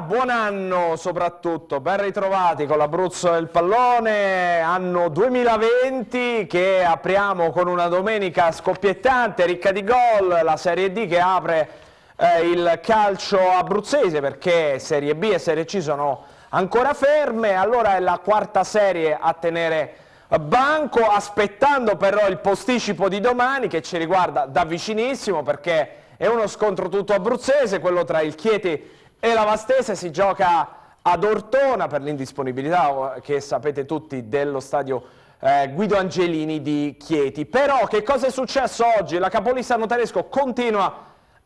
buon anno soprattutto, ben ritrovati con l'Abruzzo del Pallone, anno 2020 che apriamo con una domenica scoppiettante, ricca di gol, la Serie D che apre eh, il calcio abruzzese perché Serie B e Serie C sono ancora ferme, allora è la quarta serie a tenere banco, aspettando però il posticipo di domani che ci riguarda da vicinissimo perché è uno scontro tutto abruzzese, quello tra il Chieti e la Vastese, si gioca ad Ortona per l'indisponibilità che sapete tutti dello stadio eh, Guido Angelini di Chieti. Però che cosa è successo oggi? La capolista notaresco continua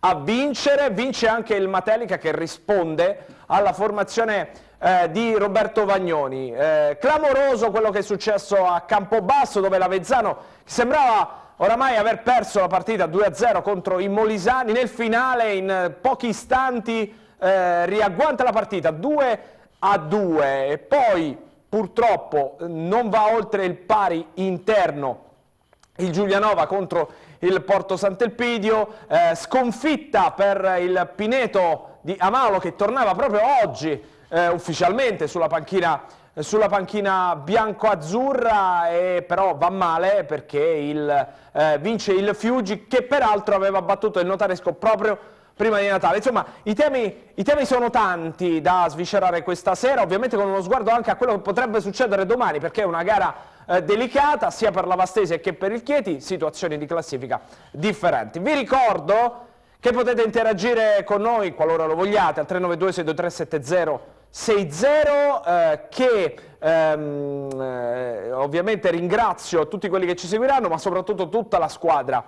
a vincere, vince anche il Matelica che risponde alla formazione eh, di Roberto Vagnoni. Eh, clamoroso quello che è successo a Campobasso dove l'Avezzano sembrava oramai aver perso la partita 2-0 contro i Molisani, nel finale in pochi istanti eh, riagguanta la partita 2-2 e poi purtroppo non va oltre il pari interno il Giulianova contro il Porto Sant'Elpidio, eh, sconfitta per il Pineto di Amalo che tornava proprio oggi eh, ufficialmente sulla panchina sulla panchina bianco-azzurra. E però va male perché il, eh, vince il Fiuggi che peraltro aveva battuto il Notaresco proprio prima di Natale. Insomma, i temi, i temi, sono tanti da sviscerare questa sera, ovviamente con uno sguardo anche a quello che potrebbe succedere domani, perché è una gara eh, delicata sia per la Vastese che per il Chieti, situazioni di classifica differenti. Vi ricordo che potete interagire con noi, qualora lo vogliate, al 392 623 70 6-0 eh, che ehm, eh, ovviamente ringrazio tutti quelli che ci seguiranno ma soprattutto tutta la squadra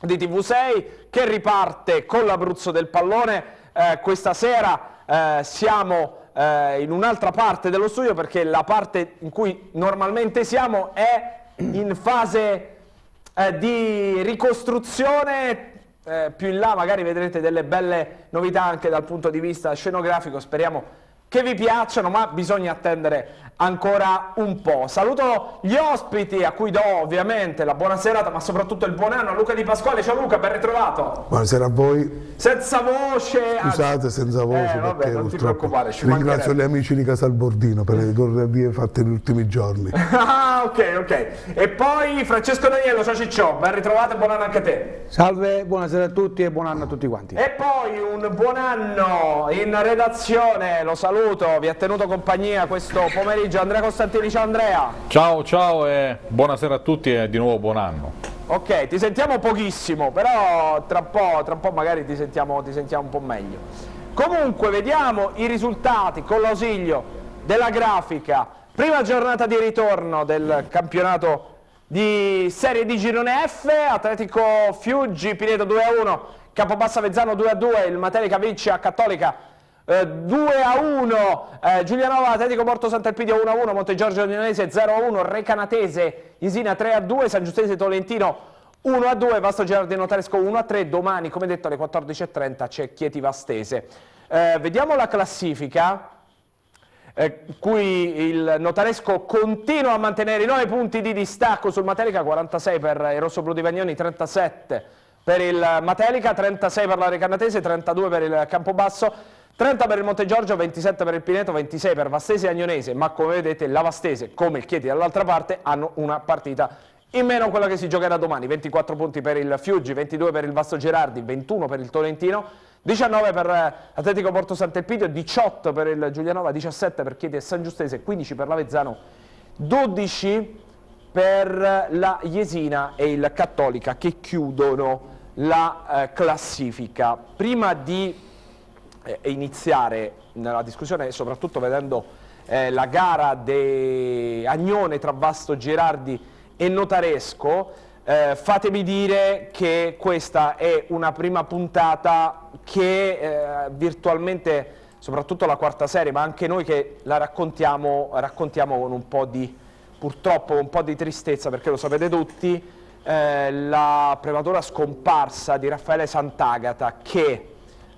di TV6 che riparte con l'Abruzzo del pallone. Eh, questa sera eh, siamo eh, in un'altra parte dello studio perché la parte in cui normalmente siamo è in fase eh, di ricostruzione. Più in là magari vedrete delle belle novità anche dal punto di vista scenografico. Speriamo che vi piacciono, ma bisogna attendere ancora un po'. Saluto gli ospiti a cui do ovviamente la buona serata, ma soprattutto il buon anno a Luca Di Pasquale. Ciao Luca, ben ritrovato. Buonasera a voi. Senza voce. Scusate, senza voce. Eh, vabbè, non ti preoccupare. ringrazio gli amici di Casalbordino per le correrie fatte negli ultimi giorni. ah, ok, ok. E poi Francesco Daniello, ciao Ciccio, ben ritrovato e buon anno anche a te. Salve, buonasera a tutti e buon anno a tutti quanti. E poi un buon anno in redazione, lo saluto, vi ha tenuto compagnia questo pomeriggio pomeriggio, Andrea Costantini, ciao Andrea. Ciao, ciao e buonasera a tutti e di nuovo buon anno. Ok, ti sentiamo pochissimo, però tra un po', tra un po magari ti sentiamo, ti sentiamo un po' meglio. Comunque vediamo i risultati con l'ausilio della grafica. Prima giornata di ritorno del campionato di Serie di Girone F, Atletico Fiuggi, Pineto 2-1, Capobassa Vezzano 2-2, il Matelica vince a Cattolica 2 eh, a 1 eh, Giulianova Atletico Porto Sant'Elpidio 1 a 1 Monte Giorgio Udinese 0 a 1 Recanatese Isina 3 a 2 San Giustese Tolentino 1 a 2 Vasto Gerardino Taresco 1 a 3 domani come detto alle 14.30 c'è Chieti Vastese. Eh, vediamo la classifica eh, cui il Notaresco continua a mantenere i 9 punti di distacco sul Materica 46 per i rossoblu di Vagnoni 37 per il Matelica 36 per la Recanatese 32 per il Campobasso 30 per il Monte Giorgio, 27 per il Pineto, 26 per Vastese e Agnonese, ma come vedete la Vastese, come il Chieti dall'altra parte, hanno una partita in meno quella che si giocherà domani, 24 punti per il Fiuggi, 22 per il Vasto Gerardi, 21 per il Tolentino, 19 per eh, Atletico Porto Sant'Elpidio, 18 per il Giulianova, 17 per Chieti e San Giustese, 15 per l'Avezzano, 12 per la Jesina e il Cattolica che chiudono la eh, classifica. Prima di eh, iniziare nella discussione, soprattutto vedendo eh, la gara di Agnone tra Vasto Girardi e Notaresco, eh, fatemi dire che questa è una prima puntata che eh, virtualmente, soprattutto la quarta serie, ma anche noi che la raccontiamo, raccontiamo con un po' di, purtroppo un po' di tristezza, perché lo sapete tutti, eh, la prematura scomparsa di Raffaele Sant'Agata che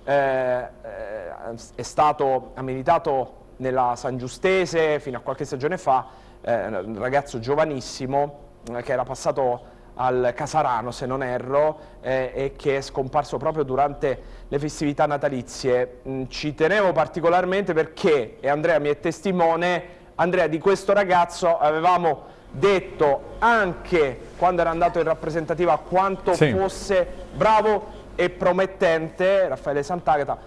eh, è stato amministrato nella San Giustese fino a qualche stagione fa, eh, un ragazzo giovanissimo eh, che era passato al Casarano se non erro eh, e che è scomparso proprio durante le festività natalizie. Mm, ci tenevo particolarmente perché, e Andrea mi è testimone, Andrea di questo ragazzo avevamo detto anche quando era andato in rappresentativa quanto sì. fosse bravo e promettente, Raffaele Sant'Agata,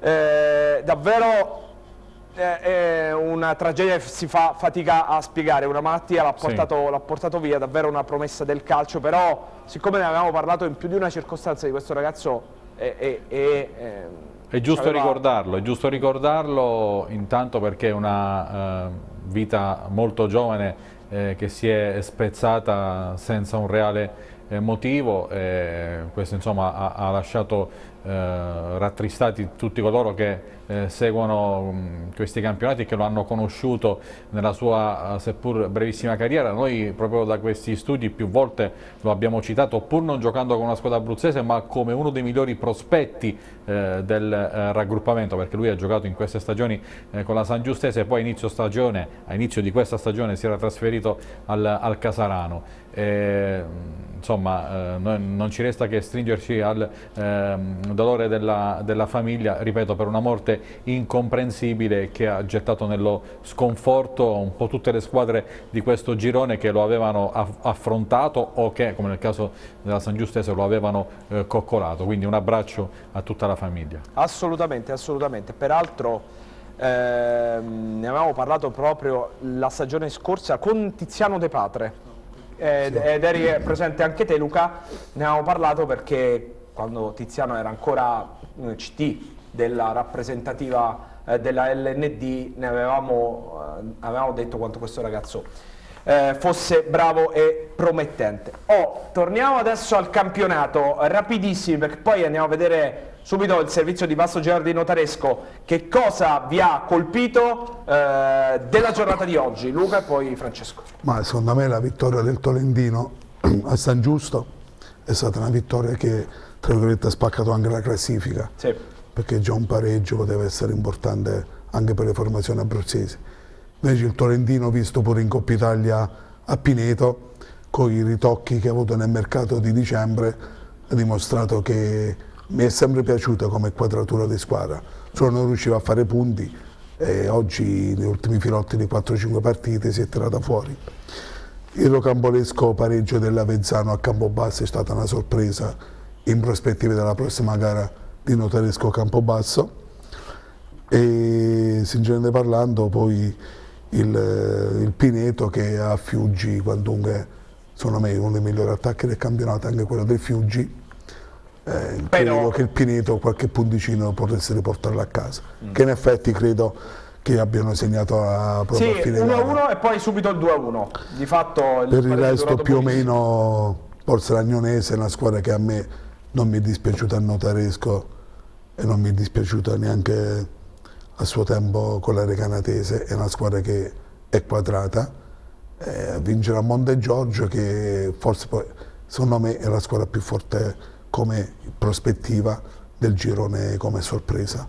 eh, davvero è una tragedia che si fa fatica a spiegare, una malattia l'ha portato, sì. portato, via, davvero una promessa del calcio, però siccome ne avevamo parlato in più di una circostanza di questo ragazzo è, è, è, è giusto aveva... ricordarlo, è giusto ricordarlo intanto perché è una uh, vita molto giovane eh, che si è spezzata senza un reale eh, motivo, questo insomma ha, ha lasciato eh, rattristati tutti coloro che eh, seguono mh, questi campionati e che lo hanno conosciuto nella sua seppur brevissima carriera. Noi proprio da questi studi più volte lo abbiamo citato, pur non giocando con una squadra abruzzese, ma come uno dei migliori prospetti eh, del eh, raggruppamento, perché lui ha giocato in queste stagioni eh, con la San Giustese e poi a inizio, stagione, a inizio di questa stagione si era trasferito al, al Casarano. E, insomma, eh, non ci resta che stringerci al ehm, dolore della, della, famiglia, ripeto, per una morte incomprensibile che ha gettato nello sconforto un po' tutte le squadre di questo girone che lo avevano affrontato o che, come nel caso della San Giustese, lo avevano eh, coccolato. Quindi un abbraccio a tutta la famiglia. Assolutamente, assolutamente. Peraltro ehm, ne avevamo parlato proprio la stagione scorsa con Tiziano De Patre ed, ed eri presente anche te Luca, ne avevamo parlato perché quando Tiziano era ancora CT della rappresentativa eh, della LND ne avevamo, eh, avevamo, detto quanto questo ragazzo eh, fosse bravo e promettente. Oh, torniamo adesso al campionato, rapidissimi perché poi andiamo a vedere subito il servizio di Vasto Gerardi Notaresco, che cosa vi ha colpito eh, della giornata di oggi? Luca e poi Francesco. Ma secondo me la vittoria del Tolentino a San Giusto è stata una vittoria che tra virgolette ha spaccato anche la classifica, sì. perché già un pareggio poteva essere importante anche per le formazioni abruzzesi. Invece il Tolentino, visto pure in Coppa Italia a Pineto, con i ritocchi che ha avuto nel mercato di dicembre, ha dimostrato che mi è sempre piaciuta come quadratura di squadra, solo non riusciva a fare punti e oggi negli ultimi filotti di 4-5 partite si è tirata fuori. Il rocambolesco pareggio dell'Avezzano a Campobasso è stata una sorpresa in prospettiva della prossima gara di Notaresco Campobasso e sinceramente parlando poi il, il Pineto che ha Fiuggi quantunque secondo me uno dei migliori attacchi del campionato anche quello del Fiuggi eh, credo che il Pineto qualche punticino potesse riportarlo a casa, mm. che in effetti credo che abbiano segnato a proprio sì, 1-1 e poi subito il 2-1. Di fatto il per il resto più o meno forse l'Agnonese è una squadra che a me non mi è dispiaciuta a Notaresco e non mi è dispiaciuta neanche a suo tempo con la Recanatese, è una squadra che è quadrata, eh, vincerà a Monte Giorgio che forse poi secondo me è la squadra più forte come prospettiva del girone come sorpresa.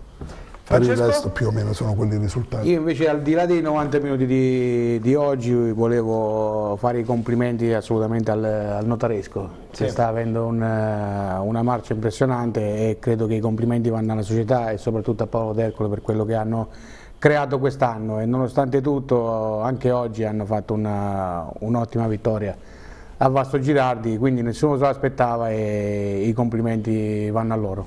Per il resto più o meno sono quelli i risultati. Io invece al di là dei 90 minuti di, di oggi volevo fare i complimenti assolutamente al, al notaresco sì. che sta avendo una, una, marcia impressionante e credo che i complimenti vanno alla società e soprattutto a Paolo Dercolo per quello che hanno creato quest'anno e nonostante tutto anche oggi hanno fatto un'ottima un vittoria a Vasto Girardi, quindi nessuno se lo aspettava e i complimenti vanno a loro.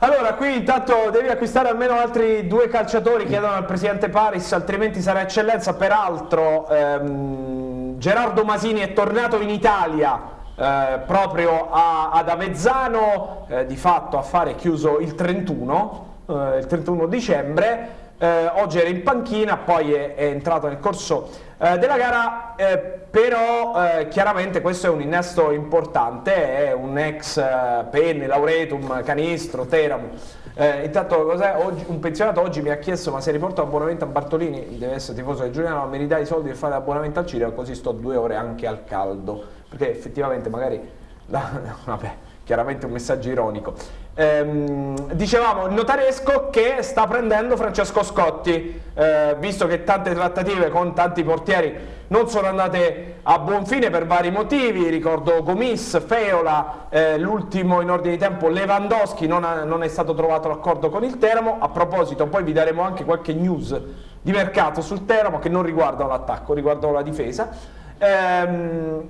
Allora, qui intanto devi acquistare almeno altri due calciatori, chiedono al presidente Paris, altrimenti sarà eccellenza. Peraltro ehm, Gerardo Masini è tornato in Italia eh, proprio a, ad Avezzano, eh, di fatto a fare chiuso il 31, eh, il 31 dicembre, eh, oggi era in panchina, poi è, è entrato nel corso eh, della gara, eh, però eh, chiaramente questo è un innesto importante, è un ex eh, Penny, Lauretum, Canistro, Teramo. Eh, intanto oggi, un pensionato oggi mi ha chiesto ma se riporto abbonamento a Bartolini, deve essere tifoso di Giuliano, mi ridai i soldi per fare l'abbonamento al Cireo così sto due ore anche al caldo, perché effettivamente magari... La, vabbè, chiaramente un messaggio ironico. Ehm, dicevamo il notaresco che sta prendendo Francesco Scotti, eh, visto che tante trattative con tanti portieri non sono andate a buon fine per vari motivi, ricordo Gomis, Feola, eh, l'ultimo in ordine di tempo Lewandowski, non, ha, non è stato trovato l'accordo con il Teramo, a proposito poi vi daremo anche qualche news di mercato sul Teramo che non riguardano l'attacco, riguardano la difesa. Ehm,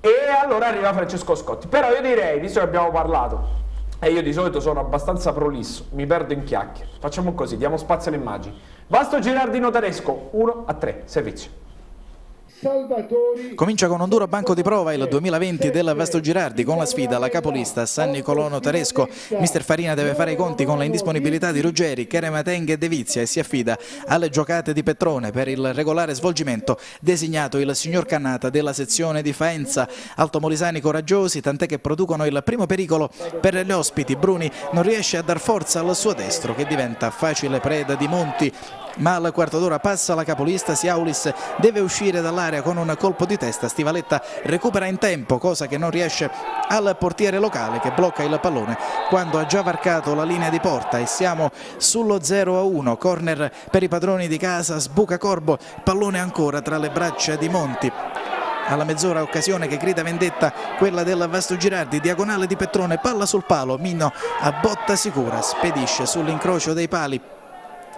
e allora arriva Francesco Scotti. Però io direi, visto che abbiamo parlato, e io di solito sono abbastanza prolisso, mi perdo in chiacchiere, facciamo così, diamo spazio alle immagini. Basto Girardino Taresco, 1 a 3, servizio. Comincia con un duro banco di prova il 2020 del Vasto Girardi con la sfida alla capolista San Nicolò Notaresco. Mister Farina deve fare i conti con la indisponibilità di Ruggeri, Keremateng e De Vizia e si affida alle giocate di Petrone per il regolare svolgimento designato il signor Cannata della sezione di Faenza. Altomolisani coraggiosi, tant'è che producono il primo pericolo per gli ospiti. Bruni non riesce a dar forza al suo destro che diventa facile preda di Monti ma al quarto d'ora passa la capolista, Siaulis deve uscire dall'area con un colpo di testa, Stivaletta recupera in tempo, cosa che non riesce al portiere locale che blocca il pallone quando ha già varcato la linea di porta. E siamo sullo 0 a 1, corner per i padroni di casa, sbuca Corbo, pallone ancora tra le braccia di Monti. Alla mezz'ora occasione che grida vendetta quella del Vasto Girardi diagonale di Petrone palla sul palo Mino a botta sicura spedisce sull'incrocio dei pali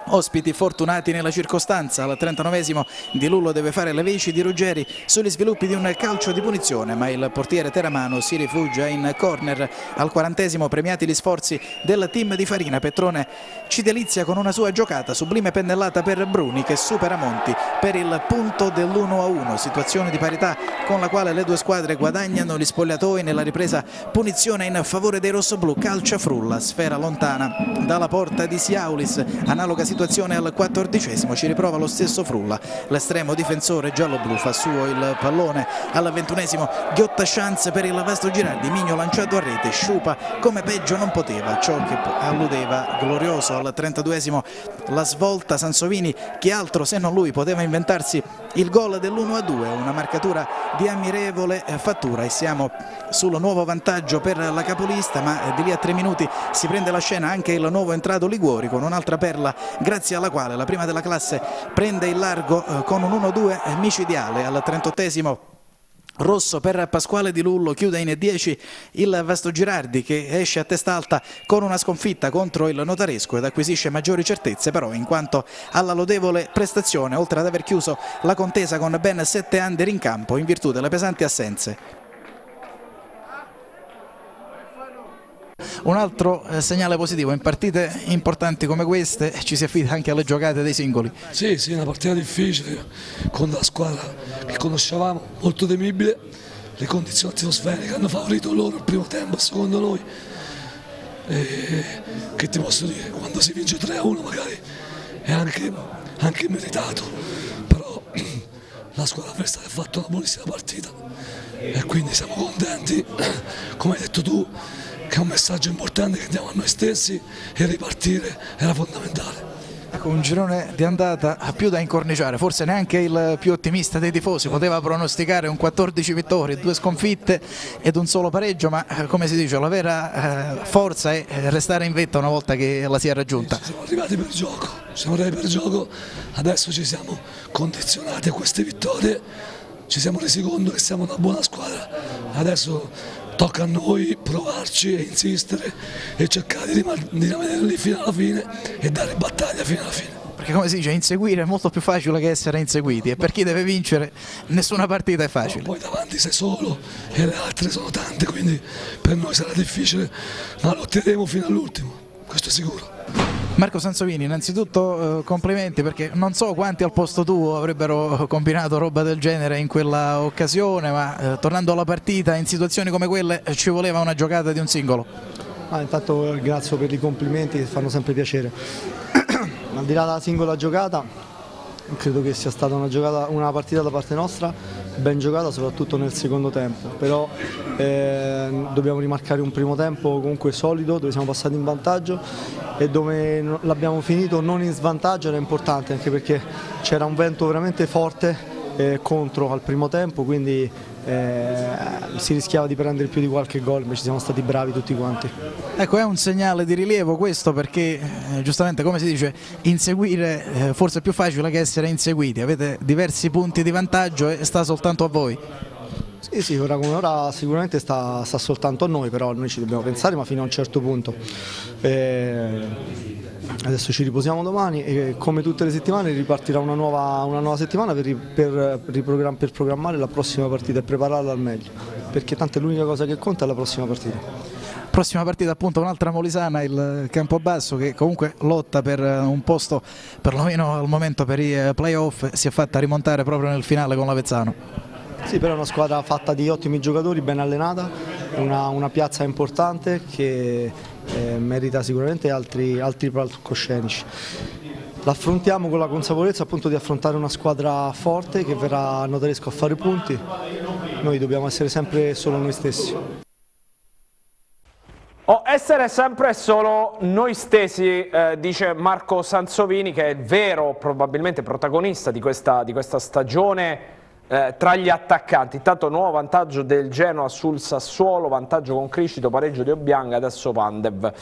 Ospiti fortunati nella circostanza, al 39esimo Di Lullo deve fare le veci di Ruggeri sugli sviluppi di un calcio di punizione, ma il portiere Teramano si rifugia in corner. Al 40esimo premiati gli sforzi del team di Farina, Petrone ci delizia con una sua giocata, sublime pennellata per Bruni che supera Monti per il punto dell'1-1, situazione di parità con la quale le due squadre guadagnano gli spogliatoi nella ripresa punizione in favore dei rossoblù, calcia frulla, sfera lontana dalla porta di Siaulis, analoga situazione al quattordicesimo, ci riprova lo stesso Frulla, l'estremo difensore giallo-blu fa suo il pallone al ventunesimo, ghiotta chance per il Vasto Girardi, Migno lanciato a rete, Sciupa come peggio non poteva, ciò che alludeva glorioso al trentaduesimo. La svolta Sansovini, che altro se non lui poteva inventarsi il gol dell'1-2, una marcatura di ammirevole fattura. E siamo sul nuovo vantaggio per la capolista ma di lì a tre minuti si prende la scena anche il nuovo entrato Liguori con un'altra perla grazie alla quale la prima della classe prende il largo eh, con un 1-2 micidiale al 38esimo Rosso per Pasquale Di Lullo chiude in 10 il Vasto Girardi che esce a testa alta con una sconfitta contro il Notaresco ed acquisisce maggiori certezze però in quanto alla lodevole prestazione oltre ad aver chiuso la contesa con ben 7 under in campo in virtù delle pesanti assenze Un altro eh, segnale positivo, in partite importanti come queste ci si affida anche alle giocate dei singoli. Sì, sì, una partita difficile con la squadra che conoscevamo, molto temibile, le condizioni atmosferiche hanno favorito loro il primo tempo secondo noi. E che ti posso dire, quando si vince 3-1 magari è anche, anche meritato, però la squadra avversaria ha fatto una buonissima partita e quindi siamo contenti, come hai detto tu, che è un messaggio importante che diamo a noi stessi e ripartire era fondamentale. Ecco, un girone di andata più da incorniciare, forse neanche il più ottimista dei tifosi poteva pronosticare un 14 vittorie, due sconfitte ed un solo pareggio, ma eh, come si dice la vera eh, forza è restare in vetta una volta che la si è raggiunta. Sì, siamo arrivati per gioco, siamo arrivati per gioco, adesso ci siamo condizionati a queste vittorie, ci siamo resi conto che siamo una buona squadra, adesso tocca a noi provarci e insistere e cercare di, di rimanerli fino alla fine e dare battaglia fino alla fine. Perché come si dice, inseguire è molto più facile che essere inseguiti e per chi deve vincere nessuna partita è facile. No, poi davanti sei solo e le altre sono tante, quindi per noi sarà difficile, ma lotteremo fino all'ultimo, questo è sicuro. Marco Sansovini, innanzitutto eh, complimenti perché non so quanti al posto tuo avrebbero combinato roba del genere in quella occasione, ma eh, tornando alla partita in situazioni come quelle eh, ci voleva una giocata di un singolo. Ah, intanto grazie per i complimenti che fanno sempre piacere. Al di là della singola giocata, credo che sia stata una, giocata, una partita da parte nostra ben giocata soprattutto nel secondo tempo, però eh, dobbiamo rimarcare un primo tempo comunque solido dove siamo passati in vantaggio e dove l'abbiamo finito non in svantaggio era importante anche perché c'era un vento veramente forte eh, contro al primo tempo, quindi eh, si rischiava di prendere più di qualche gol, invece siamo stati bravi tutti quanti. Ecco, è un segnale di rilievo questo perché eh, giustamente come si dice, inseguire eh, forse è più facile che essere inseguiti, avete diversi punti di vantaggio e sta soltanto a voi. Sì, sì, ora come ora sicuramente sta, sta, soltanto a noi, però noi ci dobbiamo pensare, ma fino a un certo punto. Eh, adesso ci riposiamo domani e come tutte le settimane ripartirà una nuova, una nuova settimana per, per, per, programmare la prossima partita e prepararla al meglio, perché tanto è l'unica cosa che conta è la prossima partita. Prossima partita appunto un'altra Molisana, il Campobasso che comunque lotta per un posto perlomeno al momento per i playoff, si è fatta rimontare proprio nel finale con l'Avezzano. Sì, però è una squadra fatta di ottimi giocatori, ben allenata, una, una piazza importante che eh, merita sicuramente altri, altri palcoscenici. L'affrontiamo con la consapevolezza appunto di affrontare una squadra forte che verrà a Notaresco a fare punti, noi dobbiamo essere sempre solo noi stessi. Oh, essere sempre solo noi stessi, eh, dice Marco Sansovini, che è il vero probabilmente protagonista di questa, di questa stagione eh, tra gli attaccanti. Intanto nuovo vantaggio del Genoa sul Sassuolo, vantaggio con Criscito, pareggio di Obianga, adesso Pandev.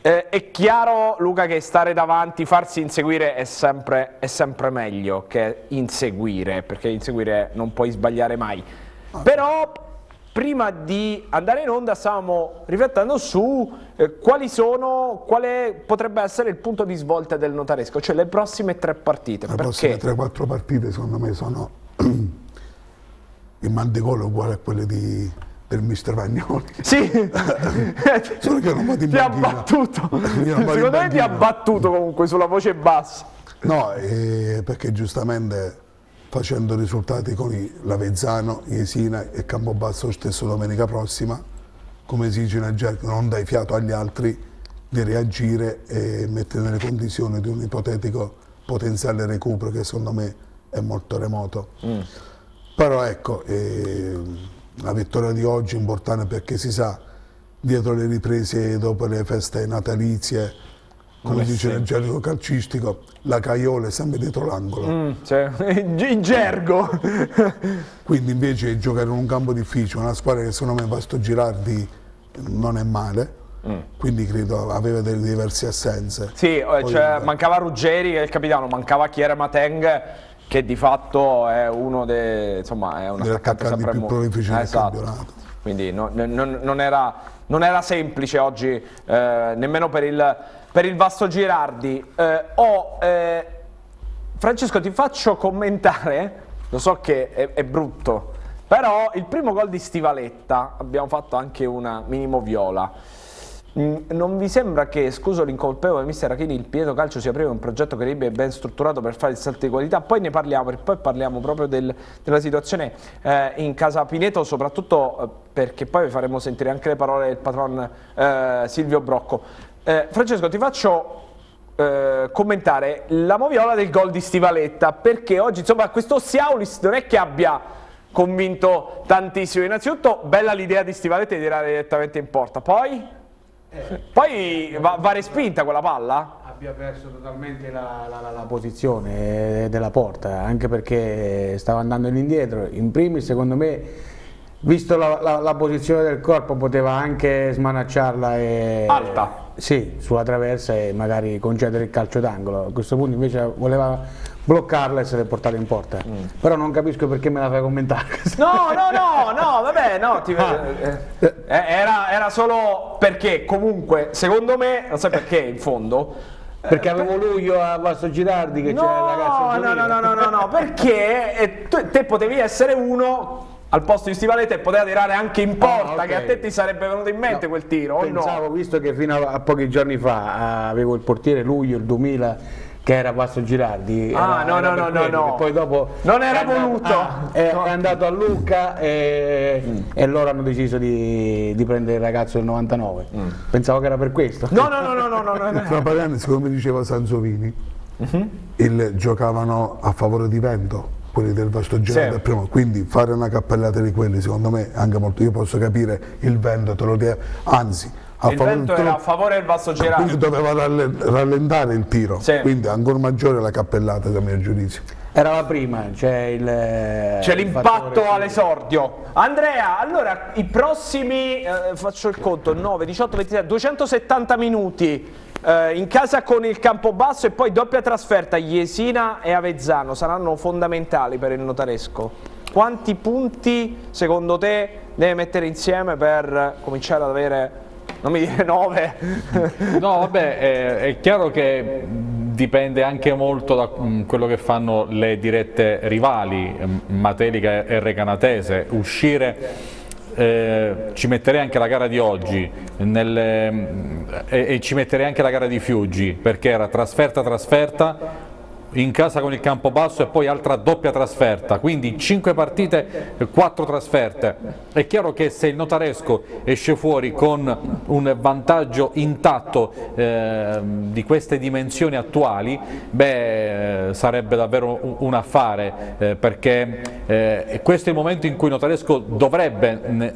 Eh, è chiaro Luca che stare davanti, farsi inseguire è sempre, è sempre meglio che inseguire, perché inseguire non puoi sbagliare mai. Però prima di andare in onda stavamo riflettendo su eh, quali sono, quale potrebbe essere il punto di svolta del notaresco, cioè le prossime tre partite. Le perché? prossime 3-4 partite secondo me sono il mandigolo è uguale a quelli di, del mister Vagnoli. Sì, solo che non vado in ti ha battuto. Secondo me ti ha battuto comunque sulla voce bassa. No, eh, perché giustamente facendo risultati con l'Avezzano, Jesina e Campobasso stesso domenica prossima, come esige nel gergo, non dai fiato agli altri di reagire e mettere nelle condizioni di un ipotetico potenziale recupero che secondo me è molto remoto. Mm. Però ecco, eh, la vittoria di oggi è importante perché si sa, dietro le riprese dopo le feste natalizie, come dice nel gergo calcistico, la caiola è sempre dietro l'angolo. Mm, cioè, in gergo! Quindi invece giocare in un campo difficile, una squadra che secondo me Vasto Girardi non è male, Mm. quindi credo aveva delle diverse assenze. Sì, eh, cioè, mancava Ruggeri che è il capitano, mancava Chiere Mateng che di fatto è uno dei insomma è un attaccante sempre più prolifici eh, esatto. campionato. Quindi no, non, non, era, non, era, semplice oggi eh, nemmeno per il, per il, vasto Girardi. Eh, oh, eh, Francesco ti faccio commentare lo so che è, è brutto però il primo gol di Stivaletta abbiamo fatto anche una minimo viola non vi sembra che, scuso l'incolpevole mister Rachini, il Pietro Calcio sia prima un progetto credibile e ben strutturato per fare il salto di qualità? Poi ne parliamo, e poi parliamo proprio del, della situazione eh, in casa Pineto, soprattutto eh, perché poi vi faremo sentire anche le parole del patron eh, Silvio Brocco. Eh, Francesco, ti faccio eh, commentare la moviola del gol di Stivaletta, perché oggi insomma questo Siaulis non è che abbia convinto tantissimo. Innanzitutto, bella l'idea di Stivaletta di tirare direttamente in porta, poi... Poi va, va, respinta quella palla? Abbia perso totalmente la, la, la, posizione della porta, anche perché stava andando indietro. In primis, secondo me, visto la, la posizione del corpo, poteva anche smanacciarla e... Alta? Sì, sulla traversa e magari concedere il calcio d'angolo. A questo punto invece voleva bloccarla e se l'è portata in porta. Mm. Però non capisco perché me la fai commentare. No, no, no, no, vabbè, no, ti... ah. Eh, eh, era, era, solo perché comunque, secondo me, non sai perché in fondo, perché avevo luglio a Vasto Girardi che no, c'era il ragazzo no, no, no, no, no, no, perché eh, te potevi essere uno al posto di Stivalete e poteva tirare anche in porta, ah, okay. che a te ti sarebbe venuto in mente no, quel tiro, pensavo, no? visto che fino a, a pochi giorni fa avevo il portiere luglio, il 2000 che era Basso Girardi. Ah, era, no, era no, no, no, Poi dopo non era è voluto. Ah, è, no. è, andato a Lucca e, mm. e loro hanno deciso di, di, prendere il ragazzo del 99. Mm. Pensavo che era per questo. No, no, no, no, no, no, no. Fra parenti, come diceva Sanzovini, mhm. -huh. il, giocavano a favore di vento quelli del Vasto Girardi sì. quindi fare una cappellata di quelli secondo me anche molto io posso capire il vento te lo deve anzi a il vento era a favore del Vasto Gerardo. Quindi doveva rallentare il tiro, sì. quindi ancora maggiore la cappellata a mio giudizio. Era la prima, c'è l'impatto all'esordio. Andrea, allora i prossimi, eh, faccio il conto, 9, 18, 23, 270 minuti eh, in casa con il Campobasso e poi doppia trasferta Jesina e Avezzano saranno fondamentali per il notaresco. Quanti punti secondo te deve mettere insieme per cominciare ad avere, non mi dire 9? no, vabbè, è, è chiaro che dipende anche molto da mm, quello che fanno le dirette rivali, mm, Matelica e Recanatese, uscire eh, ci metterei anche la gara di oggi nelle, mm, e, e, ci metterei anche la gara di Fiuggi perché era trasferta trasferta in casa con il Campobasso e poi altra doppia trasferta, quindi 5 partite, 4 trasferte. È chiaro che se il Notaresco esce fuori con un vantaggio intatto eh, di queste dimensioni attuali, beh, eh, sarebbe davvero un, affare, eh, perché eh, questo è il momento in cui Notaresco dovrebbe,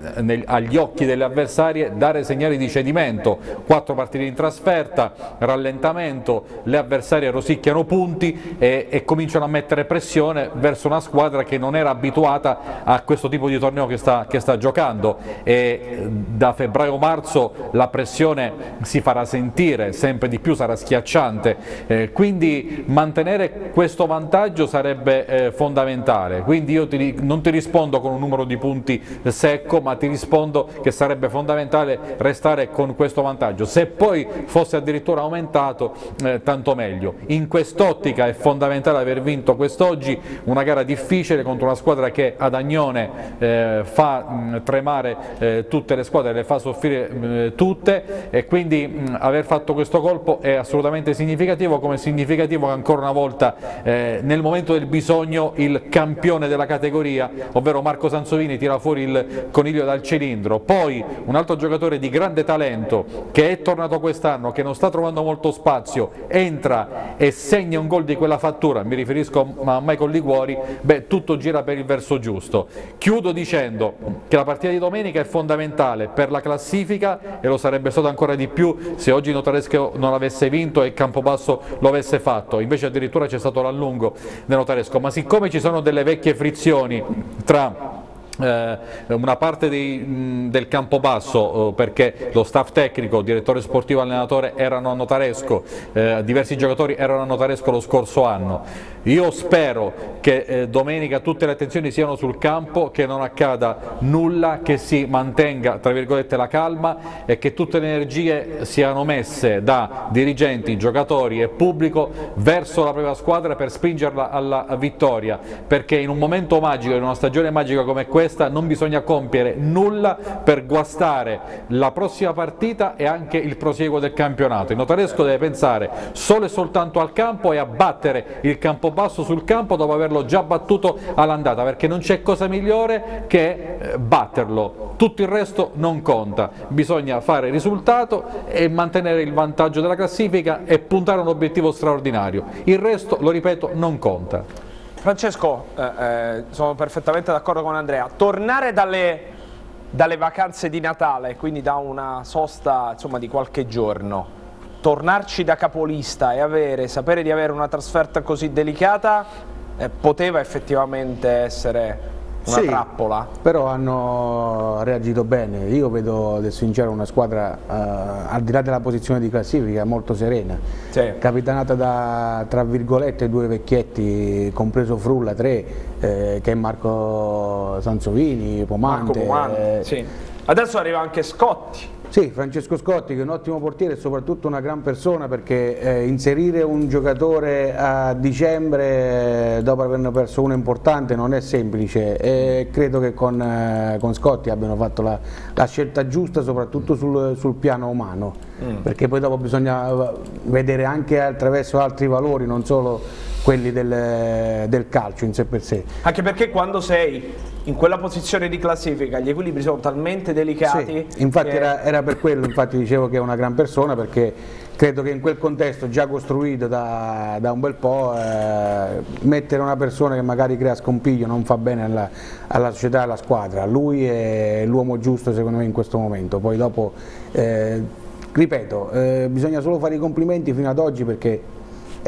agli occhi delle avversarie, dare segnali di cedimento. 4 partite in trasferta, rallentamento, le avversarie rosicchiano punti, e, e, cominciano a mettere pressione verso una squadra che non era abituata a questo tipo di torneo che sta, che sta giocando. E da febbraio-marzo la pressione si farà sentire, sempre di più sarà schiacciante, eh, quindi mantenere questo vantaggio sarebbe eh, fondamentale, quindi io ti, non ti rispondo con un numero di punti secco ma ti rispondo che sarebbe fondamentale restare con questo vantaggio, se poi fosse addirittura aumentato eh, tanto meglio, in quest'ottica è fondamentale aver vinto quest'oggi, una gara difficile contro una squadra che ad Agnone eh, fa mh, tremare eh, tutte le squadre, le fa soffrire mh, tutte. E quindi mh, aver fatto questo colpo è assolutamente significativo, come significativo ancora una volta eh, nel momento del bisogno il campione della categoria, ovvero Marco Sansovini, tira fuori il coniglio dal cilindro, poi un altro giocatore di grande talento che è tornato quest'anno, che non sta trovando molto spazio, entra e segna un gol di quella quella fattura, mi riferisco a Michael Liguori, beh, tutto gira per il verso giusto. Chiudo dicendo che la partita di domenica è fondamentale per la classifica e lo sarebbe stato ancora di più se oggi Notaresco non avesse vinto e Campobasso lo avesse fatto, invece addirittura c'è stato l'allungo del Notaresco, ma siccome ci sono delle vecchie frizioni tra una parte dei, del campo basso eh, perché lo staff tecnico, direttore sportivo allenatore erano a Notaresco, eh, diversi giocatori erano a Notaresco lo scorso anno. Io spero che eh, domenica tutte le attenzioni siano sul campo, che non accada nulla, che si mantenga tra virgolette la calma e che tutte le energie siano messe da dirigenti, giocatori e pubblico verso la propria squadra per spingerla alla vittoria, perché in un momento magico, in una stagione magica come questa, questa non bisogna compiere nulla per guastare la prossima partita e anche il prosieguo del campionato. Il Notaresco deve pensare solo e soltanto al campo e a battere il Campobasso sul campo dopo averlo già battuto all'andata, perché non c'è cosa migliore che eh, batterlo, tutto il resto non conta, bisogna fare risultato e mantenere il vantaggio della classifica e puntare a un obiettivo straordinario, il resto, lo ripeto, non conta. Francesco, eh, eh, sono perfettamente d'accordo con Andrea, tornare dalle, dalle, vacanze di Natale, quindi da una sosta insomma, di qualche giorno, tornarci da capolista e avere, sapere di avere una trasferta così delicata eh, poteva effettivamente essere una sì, trappola. Però hanno reagito bene. Io vedo adesso in giro una squadra uh, al di là della posizione di classifica molto serena. Sì. Capitanata da tra virgolette due vecchietti, compreso Frulla, tre, eh, che è Marco Sansovini, Pomante. Marco Pomante, eh, sì. Adesso arriva anche Scotti. Sì, Francesco Scotti che è un ottimo portiere e soprattutto una gran persona perché eh, inserire un giocatore a dicembre eh, dopo averne perso uno importante non è semplice e credo che con, eh, con Scotti abbiano fatto la, la, scelta giusta soprattutto sul, sul piano umano mm. perché poi dopo bisogna eh, vedere anche attraverso altri valori non solo quelli del, del calcio in sé per sé. Anche perché quando sei in quella posizione di classifica gli equilibri sono talmente delicati. Sì, infatti che... era, era, per quello, infatti dicevo che è una gran persona perché credo che in quel contesto già costruito da, da un bel po' eh, mettere una persona che magari crea scompiglio non fa bene alla, alla società e alla squadra. Lui è l'uomo giusto secondo me in questo momento. Poi dopo, eh, ripeto, eh, bisogna solo fare i complimenti fino ad oggi perché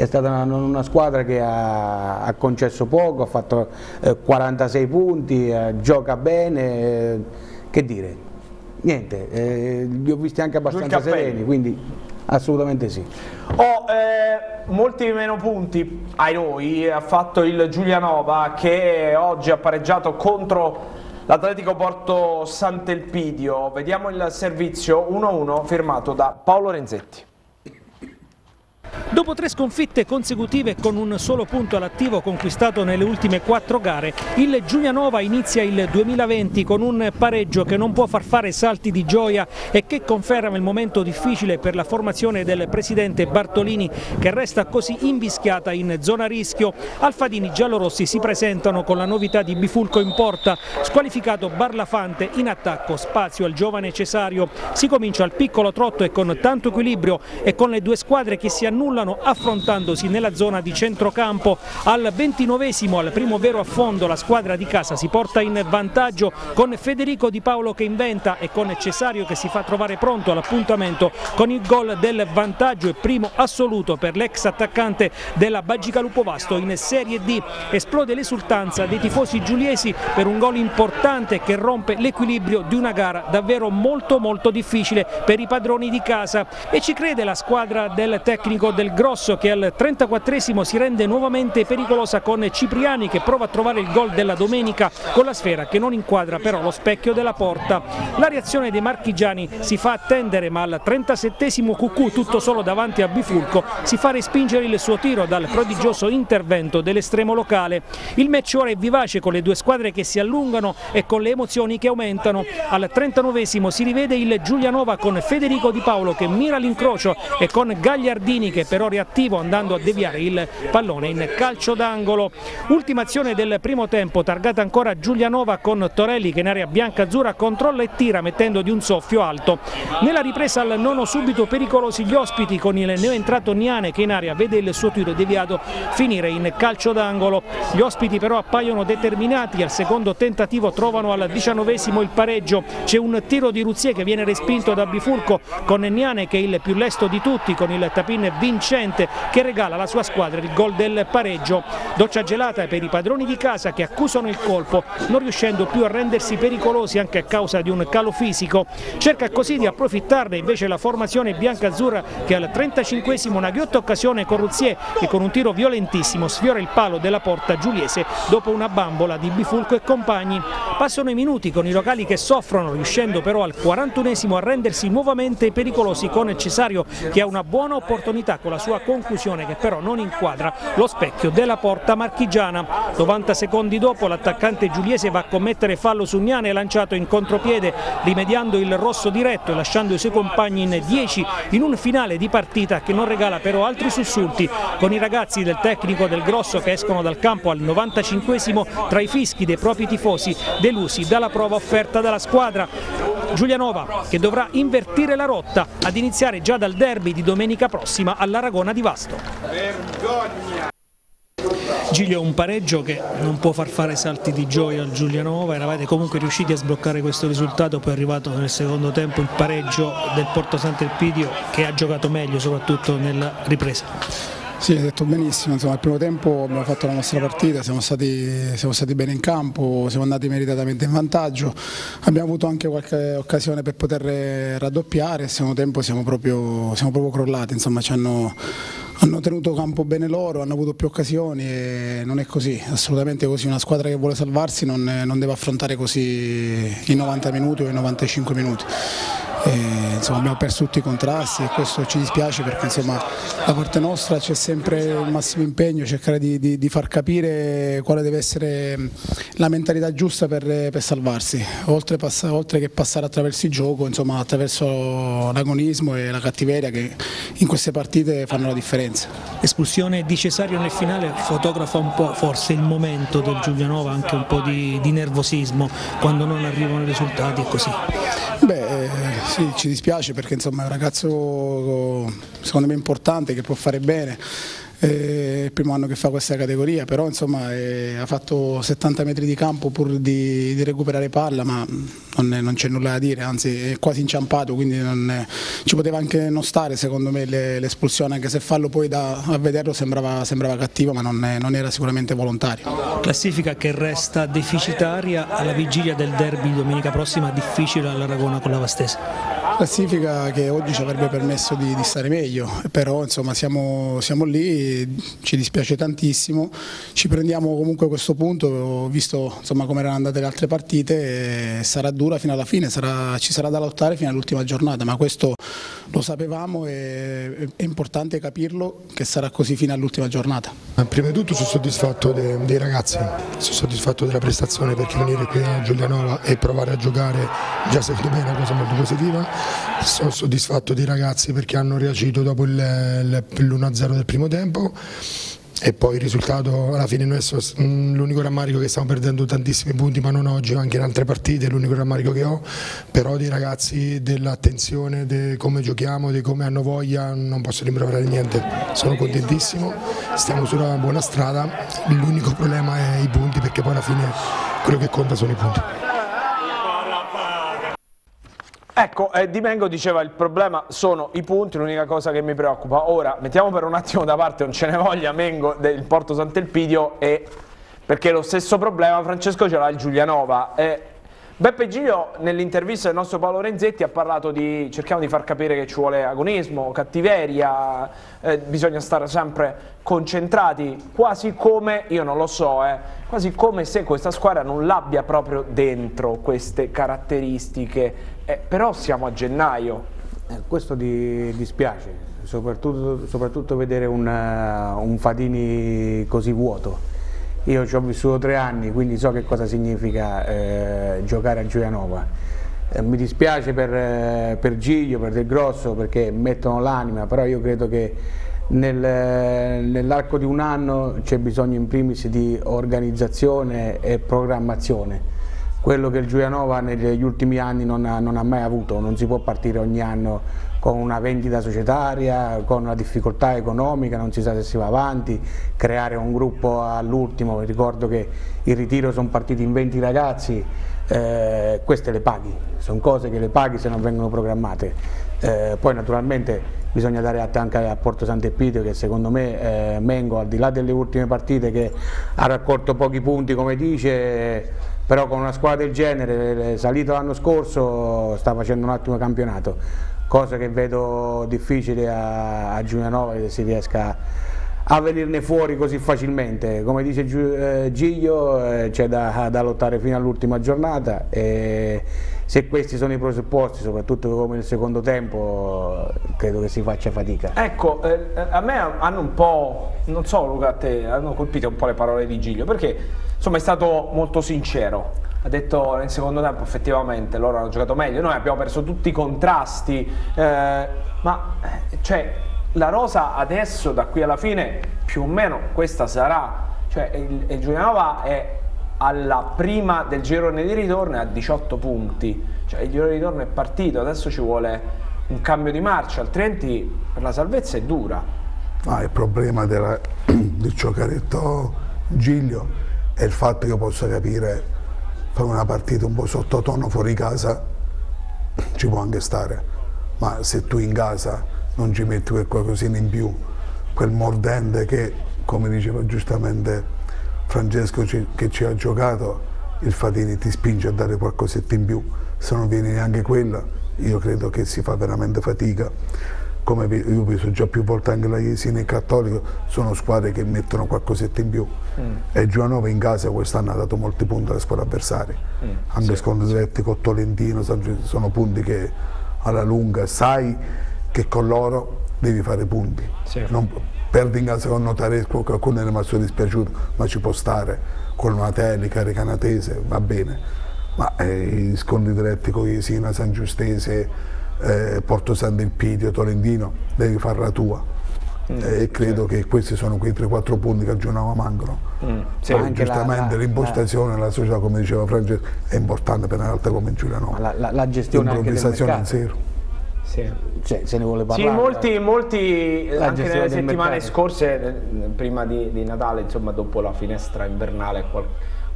è stata una, una squadra che ha, ha, concesso poco, ha fatto eh, 46 punti, eh, gioca bene, eh, che dire, niente, eh, li ho visti anche abbastanza sereni, quindi assolutamente sì. Oh, molti meno punti ai noi ha fatto il Giulianova che oggi ha pareggiato contro l'Atletico Porto Sant'Elpidio. Vediamo il servizio 1-1 firmato da Paolo Renzetti. Dopo tre sconfitte consecutive con un solo punto all'attivo conquistato nelle ultime quattro gare, il Giulianova inizia il 2020 con un pareggio che non può far fare salti di gioia e che conferma il momento difficile per la formazione del presidente Bartolini che resta così invischiata in zona rischio. Alfadini giallorossi si presentano con la novità di Bifulco in porta, squalificato Barlafante in attacco, spazio al giovane Cesario. Si comincia al piccolo trotto e con tanto equilibrio e con le due squadre che si annullano annullano affrontandosi nella zona di centrocampo. Al ventinovesimo, al primo vero affondo, la squadra di casa si porta in vantaggio con Federico Di Paolo che inventa e con Cesario che si fa trovare pronto all'appuntamento con il gol del vantaggio e primo assoluto per l'ex attaccante della Bagica Lupovasto in Serie D. Esplode l'esultanza dei tifosi giuliesi per un gol importante che rompe l'equilibrio di una gara davvero molto molto difficile per i padroni di casa e ci crede la squadra del tecnico del Grosso che al 34esimo si rende nuovamente pericolosa con Cipriani che prova a trovare il gol della domenica con la sfera che non inquadra però lo specchio della porta. La reazione dei marchigiani si fa attendere ma al 37esimo Cucù tutto solo davanti a Bifulco si fa respingere il suo tiro dal prodigioso intervento dell'estremo locale. Il match ora è vivace con le due squadre che si allungano e con le emozioni che aumentano. Al 39esimo si rivede il Giulianova con Federico Di Paolo che mira l'incrocio e con Gagliardini che però reattivo andando a deviare il pallone in calcio d'angolo. Ultima azione del primo tempo, targata ancora Giulianova con Torelli che in area bianca-azzurra controlla e tira mettendo di un soffio alto. Nella ripresa al nono subito pericolosi gli ospiti con il neoentrato Niane che in area vede il suo tiro deviato finire in calcio d'angolo. Gli ospiti però appaiono determinati, al secondo tentativo trovano al diciannovesimo il pareggio. C'è un tiro di Ruzier che viene respinto da Bifurco con Niane che è il più lesto di tutti con il tapin vincente vincente che regala alla sua squadra il gol del pareggio. Doccia gelata per i padroni di casa che accusano il colpo, non riuscendo più a rendersi pericolosi anche a causa di un calo fisico. Cerca così di approfittarne invece la formazione bianca-azzurra che al 35esimo una ghiotta occasione con Ruzier che con un tiro violentissimo sfiora il palo della porta giuliese dopo una bambola di Bifulco e compagni. Passano i minuti con i locali che soffrono, riuscendo però al 41esimo a rendersi nuovamente pericolosi con Cesario che ha una buona opportunità con la sua conclusione che però non inquadra lo specchio della porta marchigiana. 90 secondi dopo l'attaccante giuliese va a commettere fallo su Gnane lanciato in contropiede rimediando il rosso diretto e lasciando i suoi compagni in 10 in un finale di partita che non regala però altri sussulti con i ragazzi del tecnico del Grosso che escono dal campo al 95esimo tra i fischi dei propri tifosi delusi dalla prova offerta dalla squadra. Giulianova che dovrà invertire la rotta ad iniziare già dal derby di domenica prossima all'Aragona di Vasto. Vergogna! Giglio un pareggio che non può far fare salti di gioia al Giulianova, eravate comunque riusciti a sbloccare questo risultato, poi è arrivato nel secondo tempo il pareggio del Porto Sant'Elpidio che ha giocato meglio soprattutto nella ripresa. Sì, hai detto benissimo, insomma, al primo tempo abbiamo fatto la nostra partita, siamo stati, siamo stati, bene in campo, siamo andati meritatamente in vantaggio, abbiamo avuto anche qualche occasione per poter raddoppiare, al secondo tempo siamo proprio, siamo proprio crollati, insomma, ci hanno, hanno tenuto campo bene loro, hanno avuto più occasioni e non è così, assolutamente così, una squadra che vuole salvarsi non, non deve affrontare così i 90 minuti o i 95 minuti. E, insomma, abbiamo perso tutti i contrasti e questo ci dispiace perché insomma, da parte nostra c'è sempre il massimo impegno, cercare di, di, di, far capire quale deve essere la mentalità giusta per, per salvarsi, oltre, pass oltre, che passare attraverso il gioco, insomma, attraverso l'agonismo e la cattiveria che in queste partite fanno la differenza. Espulsione di Cesario nel finale fotografa un po' forse il momento del Giulianova, anche un po' di, di nervosismo quando non arrivano i risultati e così. Beh, sì, ci dispiace perché insomma, è un ragazzo secondo me importante che può fare bene. È il primo anno che fa questa categoria, però insomma è, ha fatto 70 metri di campo pur di, di recuperare palla, ma non, non c'è nulla da dire, anzi è quasi inciampato, quindi è, ci poteva anche non stare secondo me l'espulsione, anche se farlo poi da, a vederlo sembrava, sembrava cattivo, ma non, non era sicuramente volontario. Classifica che resta deficitaria alla vigilia del derby domenica prossima, difficile all'Aragona con la Vastese classifica che oggi ci avrebbe permesso di, di stare meglio, però insomma siamo, siamo, lì, ci dispiace tantissimo, ci prendiamo comunque questo punto, visto come erano andate le altre partite, sarà dura fino alla fine, sarà, ci sarà da lottare fino all'ultima giornata, ma questo lo sapevamo e è importante capirlo che sarà così fino all'ultima giornata. Prima di tutto sono soddisfatto dei, dei ragazzi, sono soddisfatto della prestazione perché venire qui a Giulianova e provare a giocare già secondo me è una cosa molto positiva, sono soddisfatto dei ragazzi perché hanno reagito dopo l'1-0 del primo tempo. E poi il risultato alla fine mm, l'unico rammarico che stiamo perdendo tantissimi punti ma non oggi, anche in altre partite, l'unico rammarico che ho, però dei ragazzi dell'attenzione, di come giochiamo, di come hanno voglia, non posso rimproverare niente, sono contentissimo, stiamo sulla buona strada, l'unico problema è i punti perché poi alla fine quello che conta sono i punti. Ecco, eh, Dimengo diceva il problema sono i punti, l'unica cosa che mi preoccupa. Ora, mettiamo per un attimo da parte, non ce ne voglia Mengo del Porto Sant'Elpidio, e, perché lo stesso problema Francesco ce l'ha il Giulianova. Eh, Beppe Giglio nell'intervista del nostro Paolo Renzetti ha parlato di, cerchiamo di far capire che ci vuole agonismo, cattiveria, eh, bisogna stare sempre concentrati, quasi come, io non lo so, eh, quasi come se questa squadra non l'abbia proprio dentro queste caratteristiche, eh, però siamo a gennaio. Eh, questo di, dispiace, soprattutto, soprattutto vedere un, un Fadini così vuoto io ci ho vissuto tre anni, quindi so che cosa significa eh, giocare a Giulianova. Eh, mi dispiace per, eh, per, Giglio, per Del Grosso, perché mettono l'anima, però io credo che nel, nell'arco di un anno c'è bisogno in primis di organizzazione e programmazione. Quello che il Giulianova negli ultimi anni non ha, non ha mai avuto, non si può partire ogni anno con una vendita societaria, con una difficoltà economica, non si sa se si va avanti, creare un gruppo all'ultimo, ricordo che il ritiro sono partiti in 20 ragazzi, eh, queste le paghi, sono cose che le paghi se non vengono programmate. Eh, poi naturalmente bisogna dare atto anche a Porto Sant'Epiteo che secondo me eh, Mengo al di là delle ultime partite che ha raccolto pochi punti come dice però con una squadra del genere salito l'anno scorso sta facendo un ottimo campionato. Cosa che vedo difficile a, a Giulianova che si riesca a venirne fuori così facilmente. Come dice eh, Giglio eh, c'è da, da, lottare fino all'ultima giornata e se questi sono i presupposti, soprattutto come nel secondo tempo, credo che si faccia fatica. Ecco, eh, a me hanno un po', non so Luca, a te, hanno colpito un po' le parole di Giglio, perché insomma è stato molto sincero ha detto nel secondo tempo effettivamente loro hanno giocato meglio, noi abbiamo perso tutti i contrasti, eh, ma eh, cioè, la rosa adesso da qui alla fine più o meno questa sarà, cioè il, il Giulianova è alla prima del girone di ritorno a 18 punti, cioè il girone di ritorno è partito, adesso ci vuole un cambio di marcia, altrimenti per la salvezza è dura. Ah, il problema della, del giocaretto Giglio è il fatto che io possa capire fare una partita un po' sottotono fuori casa ci può anche stare, ma se tu in casa non ci metti quel qualcosina in più, quel mordente che, come diceva giustamente Francesco che ci ha giocato, il Fatini ti spinge a dare qualcosetta in più, se non viene neanche quella, io credo che si fa veramente fatica come io ho visto già più volte anche la Jesina e il Cattolico, sono squadre che mettono qualcosetta in più. Mm. E Giovanova in casa quest'anno ha dato molti punti alle squadre avversarie, mm. anche sì, scontri diretti con Tolentino, sono punti che alla lunga sai che con loro devi fare punti. Sì. Non, perdi in casa con Notaresco, qualcuno è rimasto dispiaciuto, ma ci può stare, con una Telica, Recanatese, va bene. Ma eh, i scontri diretti con Jesina, San Giustese, eh, Porto San del Pidio, Tolentino, devi farla tua. Mm, e credo sì. che questi sono quei 3-4 punti che a Giunava mancano. Mm, sì, giustamente l'impostazione, la, società, come diceva Francesco, è importante per una realtà come Giulianova. La, la, la gestione Improvvisazione in zero. Sì. cioè, se ne vuole parlare. Sì, molti, molti anche nelle settimane mercato. scorse, eh, prima di, di, Natale, insomma dopo la finestra invernale,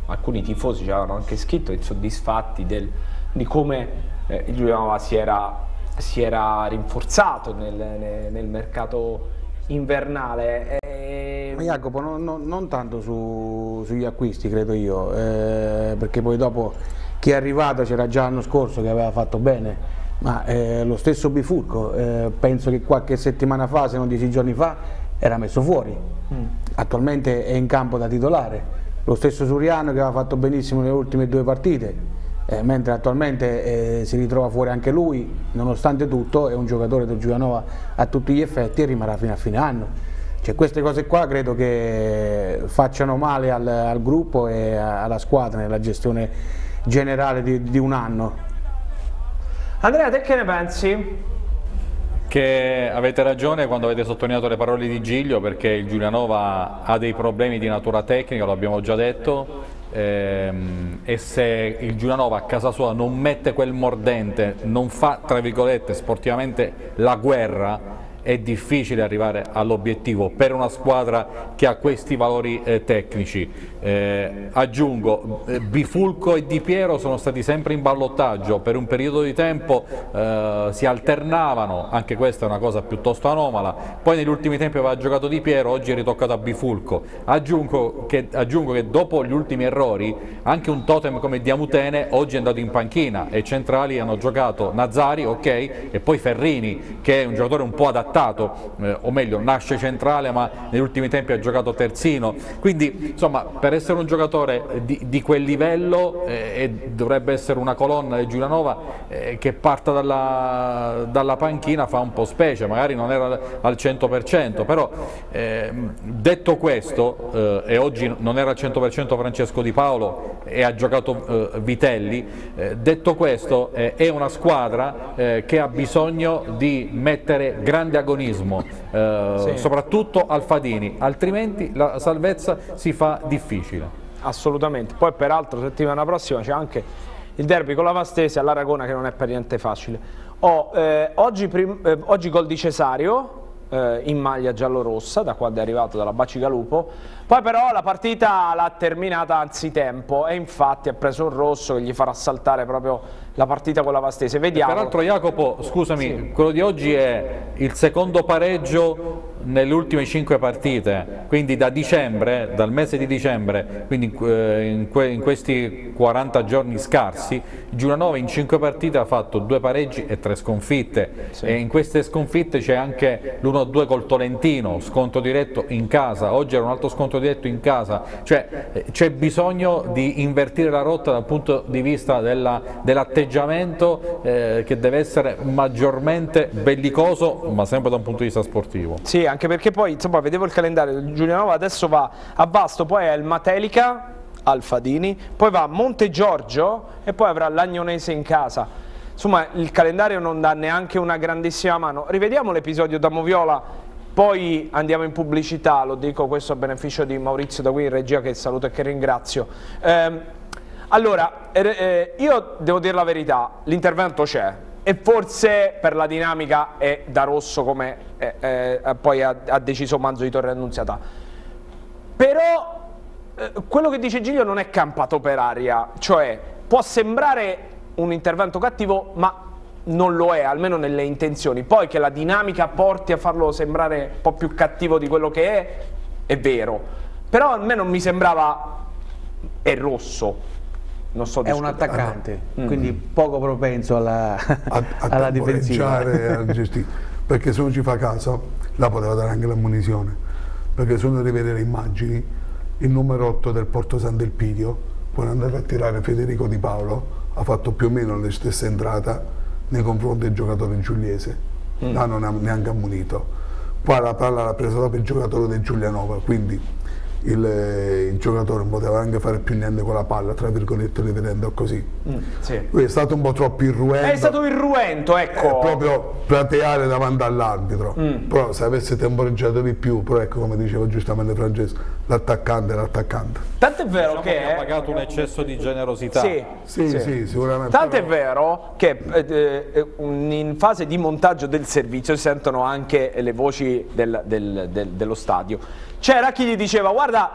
alcuni tifosi ci avevano anche scritto insoddisfatti del, di come eh, il Giulianova si era, si era rinforzato nel, nel, nel mercato invernale. E... Ma Jacopo, non, non, non tanto su, sugli acquisti, credo io, eh, perché poi dopo chi è arrivato c'era già l'anno scorso che aveva fatto bene, ma eh, lo stesso Bifurco, eh, penso che qualche settimana fa, se non dieci giorni fa, era messo fuori, mm. attualmente è in campo da titolare. Lo stesso Suriano che aveva fatto benissimo nelle ultime due partite, eh, mentre attualmente eh, si ritrova fuori anche lui, nonostante tutto è un giocatore del Giulianova a tutti gli effetti e rimarrà fino a fine anno. Cioè, queste cose qua credo che facciano male al, al gruppo e alla squadra nella gestione generale di, di un anno. Andrea, te che ne pensi? Che avete ragione quando avete sottolineato le parole di Giglio perché il Giulianova ha dei problemi di natura tecnica, lo abbiamo già detto, ehm, e se il Giulianova a casa sua non mette quel mordente, non fa tra virgolette sportivamente la guerra, è difficile arrivare all'obiettivo per una squadra che ha questi valori eh, tecnici. Eh, aggiungo, eh, Bifulco e Di Piero sono stati sempre in ballottaggio, per un periodo di tempo eh, si alternavano, anche questa è una cosa piuttosto anomala, poi negli ultimi tempi aveva giocato Di Piero, oggi è ritoccato a Bifulco. Aggiungo che, aggiungo che dopo gli ultimi errori anche un totem come Diamutene oggi è andato in panchina e centrali hanno giocato Nazzari, ok, e poi Ferrini che è un giocatore un po' adattato, eh, o meglio nasce centrale ma negli ultimi tempi ha giocato terzino, quindi insomma per essere un giocatore di, di quel livello eh, e dovrebbe essere una colonna di Giulianova eh, che parta dalla, dalla, panchina fa un po' specie, magari non era al 100%, però eh, detto questo, eh, e oggi non era al 100% Francesco Di Paolo e ha giocato eh, Vitelli, eh, detto questo è una squadra che ha bisogno di mettere grande agonismo, sì. soprattutto al Fadini, altrimenti la salvezza si fa difficile difficile. Assolutamente, poi peraltro settimana prossima c'è anche il derby con la Vastese all'Aragona che non è per niente facile. Oh, eh, oggi, eh, oggi gol di Cesario, eh, in maglia giallo-rossa da quando è arrivato dalla Bacigalupo poi però la partita l'ha terminata anzitempo e infatti ha preso un rosso che gli farà saltare proprio la partita con la Vastese vediamo peraltro Jacopo scusami sì. quello di oggi è il secondo pareggio nelle ultime 5 partite, quindi da dicembre, dal mese di dicembre, quindi in, que, in questi 40 giorni scarsi, Giulianova in 5 partite ha fatto due pareggi e tre sconfitte sì. e in queste sconfitte c'è anche l'1-2 col Tolentino, sconto diretto in casa, oggi era un altro sconto diretto in casa, cioè eh, c'è bisogno di invertire la rotta dal punto di vista dell'atteggiamento dell eh, che deve essere maggiormente bellicoso ma sempre da un punto di vista sportivo. Sì, anche perché poi insomma vedevo il calendario, Giulianova adesso va a Vasto, poi è il Matelica, Alfadini, poi va a Monte Giorgio e poi avrà l'Agnonese in casa. Insomma il calendario non dà neanche una grandissima mano. Rivediamo l'episodio da Moviola, poi andiamo in pubblicità, lo dico questo a beneficio di Maurizio da qui in regia che saluto e che ringrazio. Eh, allora, eh, io devo dire la verità, l'intervento c'è, e forse per la dinamica è da rosso come eh, eh, poi ha, ha, deciso Manzo di Torre Annunziata. Però eh, quello che dice Giglio non è campato per aria, cioè può sembrare un intervento cattivo ma non lo è, almeno nelle intenzioni. Poi che la dinamica porti a farlo sembrare un po' più cattivo di quello che è, è vero. Però a me non mi sembrava è rosso non so è un attaccante, ah, quindi mm. poco propenso alla, a, a alla difensiva. perché se non ci fa caso la poteva dare anche la munizione, perché se uno rivede le immagini, il numero 8 del Porto Sant'Elpidio, quando è andato a tirare Federico Di Paolo, ha fatto più o meno le stesse entrate nei confronti del giocatore giuliese, mm. là non ha neanche ammonito. Qua la palla l'ha presa dopo il giocatore del Giulianova, quindi il, il, giocatore non poteva anche fare più niente con la palla, tra virgolette, rivedendo così. Mm, sì. Lui è stato un po' troppo irruento. È stato irruento, ecco. È proprio plateare davanti all'arbitro. Mm. Però se avesse temporeggiato di più, però ecco come diceva giustamente Francesco, l'attaccante l'attaccante. Tant'è vero diciamo che... ha pagato un eccesso di generosità. Sì, sì, sì, sì sicuramente. Tant'è vero che eh, eh in fase di montaggio del servizio si sentono anche le voci del, del, del, dello stadio. C'era chi gli diceva guarda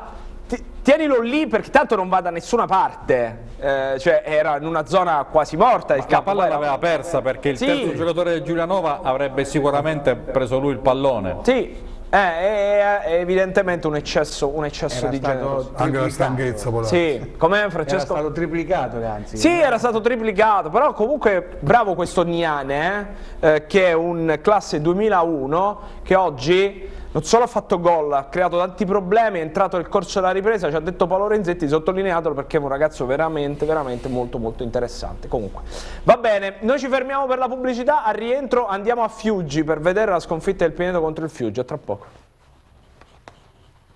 tienilo lì perché tanto non va da nessuna parte. Eh, cioè era in una zona quasi morta il campo. La palla l'aveva persa perché il sì. terzo giocatore del Giulianova avrebbe sicuramente preso lui il pallone. Sì, eh, è, è, evidentemente un eccesso, un eccesso di genere. Anche la stanchezza. Sì, come Francesco? Era stato triplicato, anzi. Sì, era stato triplicato, però comunque bravo questo Niane, eh, che è un classe 2001, che oggi non solo ha fatto gol, ha creato tanti problemi, è entrato nel corso della ripresa, ci ha detto Paolo Renzetti, sottolineatelo perché è un ragazzo veramente, veramente molto molto interessante. Comunque, va bene, noi ci fermiamo per la pubblicità, al rientro andiamo a Fiuggi per vedere la sconfitta del Pineto contro il Fiuggi, a tra poco.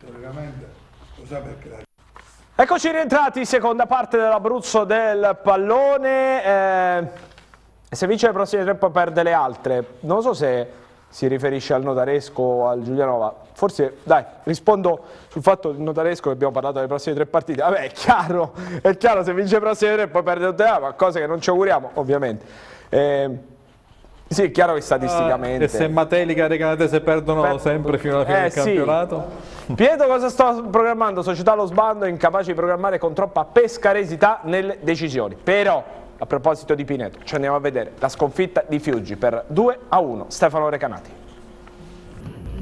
Teoricamente, lo sa perché la... Eccoci rientrati, seconda parte dell'Abruzzo del pallone, eh, se vince le prossime tre poi perde le altre, non so se si riferisce al Notaresco o al Giulianova. Forse, dai, rispondo sul fatto del Notaresco che abbiamo parlato delle prossime tre partite. Vabbè, è chiaro, è chiaro, se vince le prossime tre poi perde tutte ma cose che non ci auguriamo, ovviamente. Eh, sì, è chiaro che statisticamente... Uh, e se Matelica e Recanatese perdono per... sempre fino alla fine eh, del campionato? Pietro cosa sto programmando? Società lo sbando, incapace di programmare con troppa pescaresità nelle decisioni. Però a proposito di Pineto, ci andiamo a vedere la sconfitta di Fiuggi per 2 a 1. Stefano Recanati.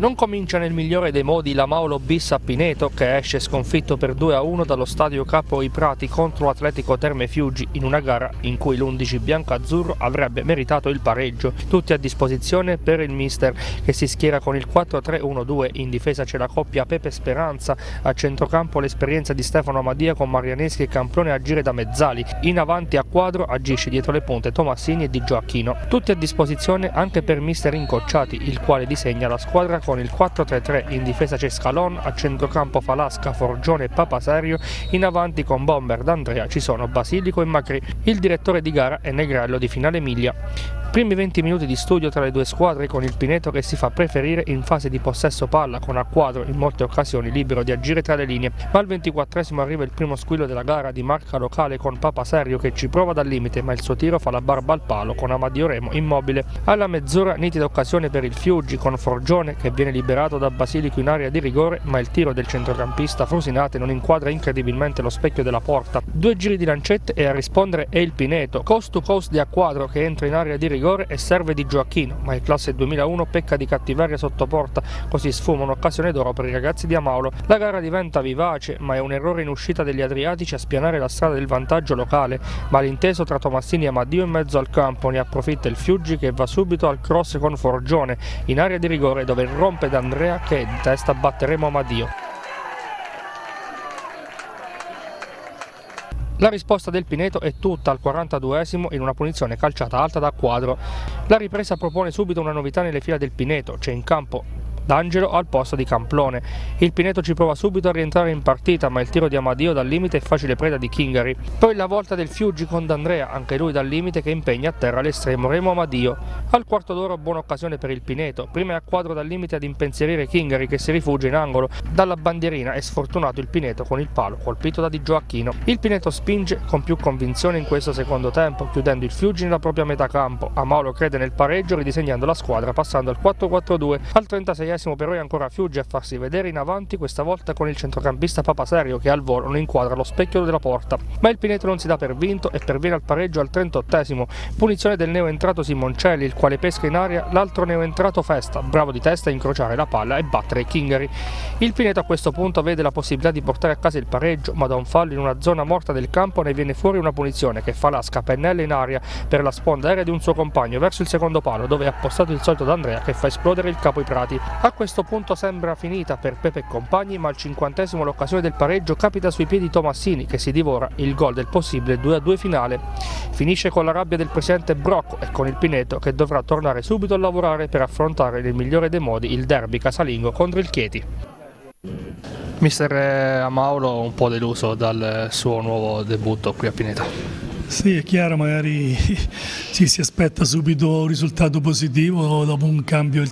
Non comincia nel migliore dei modi la Maulo bis a Pineto che esce sconfitto per 2-1 dallo stadio Capo i Prati contro Atletico Terme Fiuggi in una gara in cui l'11 bianco-azzurro avrebbe meritato il pareggio. Tutti a disposizione per il mister che si schiera con il 4-3-1-2. In difesa c'è la coppia Pepe Speranza, a centrocampo l'esperienza di Stefano Amadia con Marianeschi e Camplone a gire da mezzali. In avanti a quadro agisce dietro le punte Tomassini e Di Gioacchino. Tutti a disposizione anche per mister Incocciati, il quale disegna la squadra con il 4-3-3 in difesa c'è Scalon, a centrocampo Falasca, Forgione e Papaserio, in avanti con Bomber d'Andrea ci sono Basilico e Macri. Il direttore di gara è Negrello di Finale Emilia. Primi 20 minuti di studio tra le due squadre con il Pineto che si fa preferire in fase di possesso palla con a quadro in molte occasioni libero di agire tra le linee, ma al 24esimo arriva il primo squillo della gara di marca locale con Papa Serio che ci prova dal limite ma il suo tiro fa la barba al palo con Amadio Remo immobile. Alla mezz'ora nitida occasione per il Fiuggi con Forgione che viene liberato da Basilico in area di rigore ma il tiro del centrocampista Frusinate non inquadra incredibilmente lo specchio della porta. Due giri di lancette e a rispondere è il Pineto, coast to coast di a quadro che entra in area di rigore rigore e serve di Gioacchino, ma il classe 2001 pecca di cattiveria sotto porta, così sfuma un'occasione d'oro per i ragazzi di Amaulo. La gara diventa vivace, ma è un errore in uscita degli Adriatici a spianare la strada del vantaggio locale. Malinteso tra Tomassini e Amadio in mezzo al campo, ne approfitta il Fiuggi che va subito al cross con Forgione, in area di rigore dove rompe D'Andrea che di testa batteremo Amadio. La risposta del Pineto è tutta al 42esimo in una punizione calciata alta da quadro. La ripresa propone subito una novità nelle fila del Pineto, c'è in campo D'Angelo al posto di Camplone. Il Pineto ci prova subito a rientrare in partita, ma il tiro di Amadio dal limite è facile preda di Kingari. Poi la volta del Fiuggi con D'Andrea, anche lui dal limite che impegna a terra l'estremo Remo Amadio. Al quarto d'ora buona occasione per il Pineto, prima è a quadro dal limite ad impensierire Kingari che si rifugia in angolo. Dalla bandierina è sfortunato il Pineto con il palo colpito da Di Gioacchino. Il Pineto spinge con più convinzione in questo secondo tempo, chiudendo il Fiuggi nella propria metà campo. Amalo crede nel pareggio ridisegnando la squadra passando al 4-4-2 al 36 ventiesimo però è ancora Fiuggi a farsi vedere in avanti, questa volta con il centrocampista Papaserio che al volo non inquadra lo specchio della porta. Ma il Pineto non si dà per vinto e perviene al pareggio al 38esimo. Punizione del neoentrato Simoncelli, il quale pesca in aria l'altro neoentrato Festa, bravo di testa a incrociare la palla e battere Kingari. Il Pineto a questo punto vede la possibilità di portare a casa il pareggio, ma da un fallo in una zona morta del campo ne viene fuori una punizione che fa lasca pennella in aria per la sponda aerea di un suo compagno verso il secondo palo dove è appostato il solito d'Andrea che fa esplodere il capo i prati. A questo punto sembra finita per Pepe e compagni, ma al cinquantesimo l'occasione del pareggio capita sui piedi Tomassini che si divora il gol del possibile 2-2 finale. Finisce con la rabbia del presidente Brocco e con il Pineto che dovrà tornare subito a lavorare per affrontare nel migliore dei modi il derby casalingo contro il Chieti. Mister Amaulo un po' deluso dal suo nuovo debutto qui a Pineto. Sì, è chiaro, magari ci si aspetta subito un risultato positivo dopo un cambio